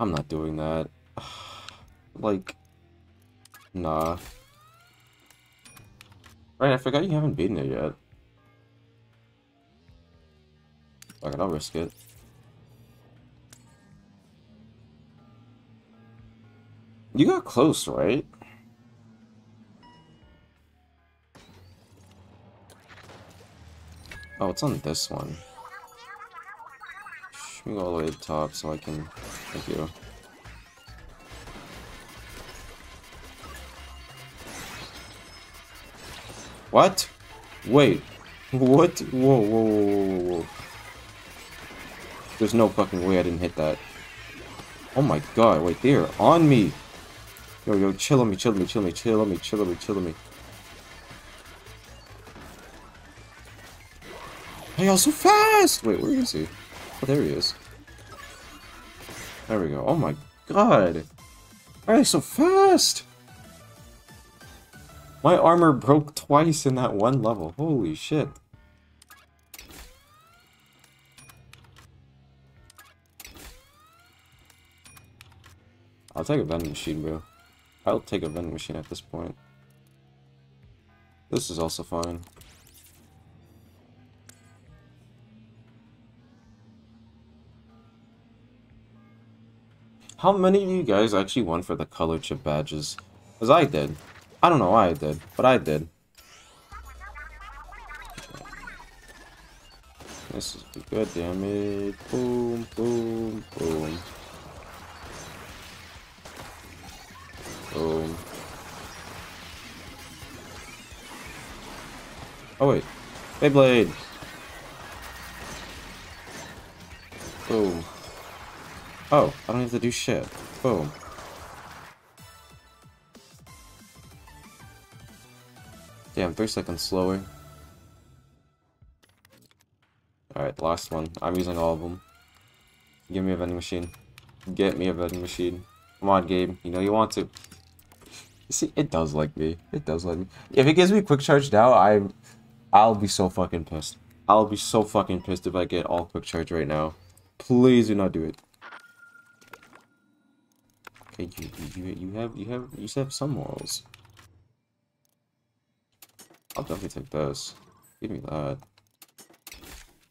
I'm not doing that. like, nah. Right, I forgot you haven't beaten it yet. Fuck it, I'll risk it. You got close, right? Oh, it's on this one. Let me go all the way to the top so I can... Thank you. What? Wait. What? Whoa, whoa, whoa, whoa, whoa. There's no fucking way I didn't hit that. Oh my god, wait, they're on me! Yo, yo, chill on me, chill on me, chill on me, chill on me, chill on me, chill on me. Hey, y'all so fast! Wait, where is he? Oh, there he is. There we go. Oh my god! Why are they so fast? My armor broke twice in that one level. Holy shit. I'll take a vending machine, bro. I'll take a vending machine at this point. This is also fine. How many of you guys actually won for the color chip badges? Because I did. I don't know why I did, but I did. This is good damage. Boom, boom, boom. Boom. Oh wait. Beyblade! Boom. Oh, I don't have to do shit. Boom. Damn, three seconds slower. Alright, last one. I'm using all of them. Give me a vending machine. Get me a vending machine. Come on, Gabe. You know you want to. See, it does like me. It does like me. If it gives me quick charge now, I'm, I'll be so fucking pissed. I'll be so fucking pissed if I get all quick charge right now. Please do not do it. Okay, you, you, you have, you have, you have some morals. I'll definitely take this. Give me that.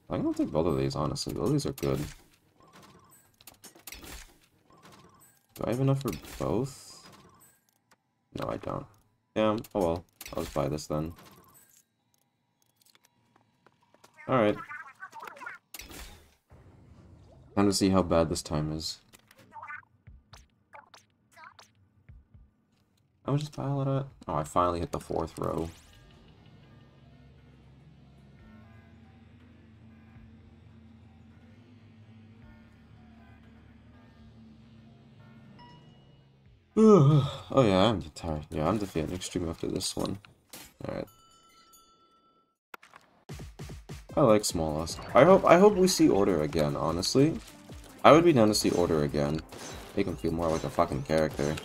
I'm gonna take both of these, honestly. Both of these are good. Do I have enough for both? No, I don't. Damn. Oh well. I'll just buy this then. Alright. Time to see how bad this time is. I was just pile it at? Oh, I finally hit the fourth row. oh yeah, I'm tired. Yeah, I'm defeating extreme after this one. Alright. I like Small Smollusk. I hope I hope we see Order again, honestly. I would be down to see Order again. Make him feel more like a fucking character.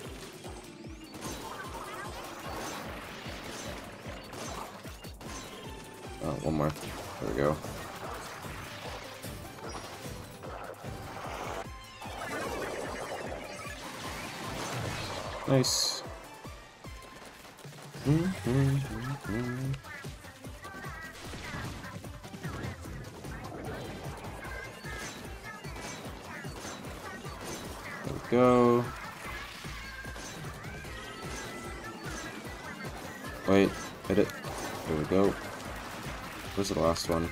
One more. There we go. Nice. Mm -hmm, mm -hmm. There we go. Wait, hit it. There we go. Where's the last one?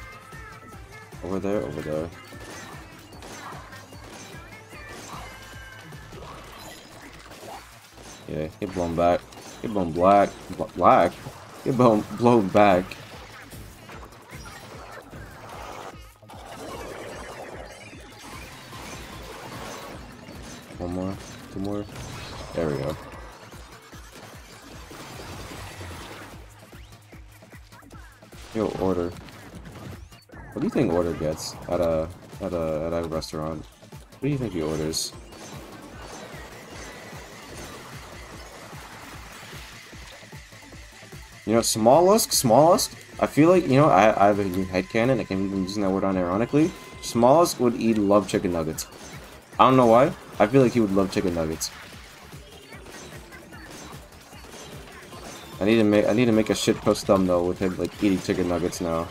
Over there, over there. Yeah, get blown back. Get blown black. Black? Get blown, blown back. Gets at a at a at a restaurant? What do you think he orders? You know, Smollusk, Smollusk, I feel like, you know, I, I have a headcanon, I can't even using that word unironically. Smollusk would eat love chicken nuggets. I don't know why. I feel like he would love chicken nuggets. I need to make I need to make a shit post thumbnail with him like eating chicken nuggets now.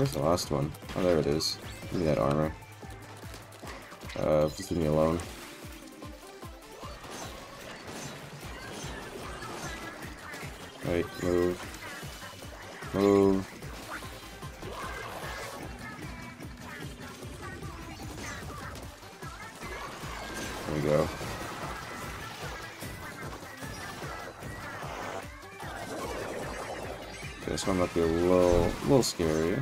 Where's the last one? Oh there it is. Give me that armor. Uh just leave me alone. Wait, move. Move. There we go. This one might be a little, little scary.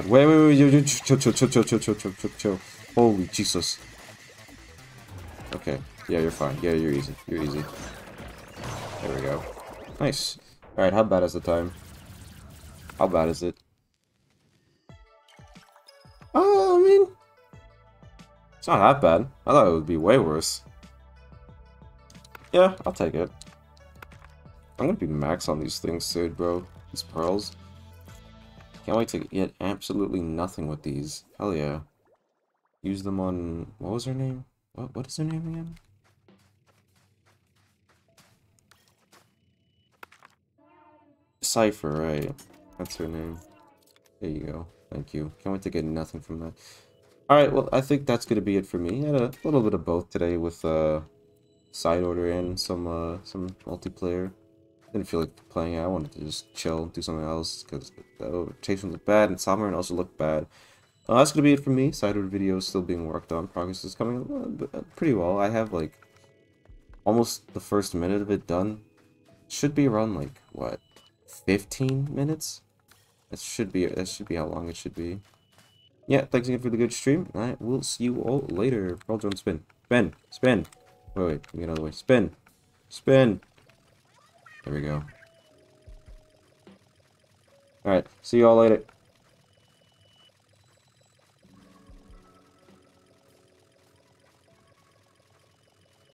God. Wait, wait, wait, chill, chill, chill, chill, chill, chill, chill, chill, chill. Holy Jesus. Okay. Yeah, you're fine. Yeah, you're easy. You're easy. There we go. Nice. Alright, how bad is the time? How bad is it? Oh, I mean... It's not that bad. I thought it would be way worse. Yeah, I'll take it. I'm gonna be max on these things soon, bro. These pearls. Can't wait to get absolutely nothing with these. Hell yeah. Use them on... What was her name? What, what is her name again? Cypher, right. That's her name. There you go. Thank you. Can't wait to get nothing from that. Alright, well, I think that's going to be it for me. I had a little bit of both today with uh, side order and some uh, some multiplayer. Didn't feel like playing it. I wanted to just chill, do something else, because the rotation looked bad, and Summer also looked bad. Uh, that's going to be it for me. Side order video is still being worked on. Progress is coming uh, pretty well. I have, like, almost the first minute of it done. Should be around, like, what, 15 minutes? That should be, that should be how long it should be. Yeah, thanks again for the good stream. I will see you all later. Roll drone spin. Spin. Spin. Wait, wait. Get out of the way. Spin. Spin. There we go. Alright, see you all later.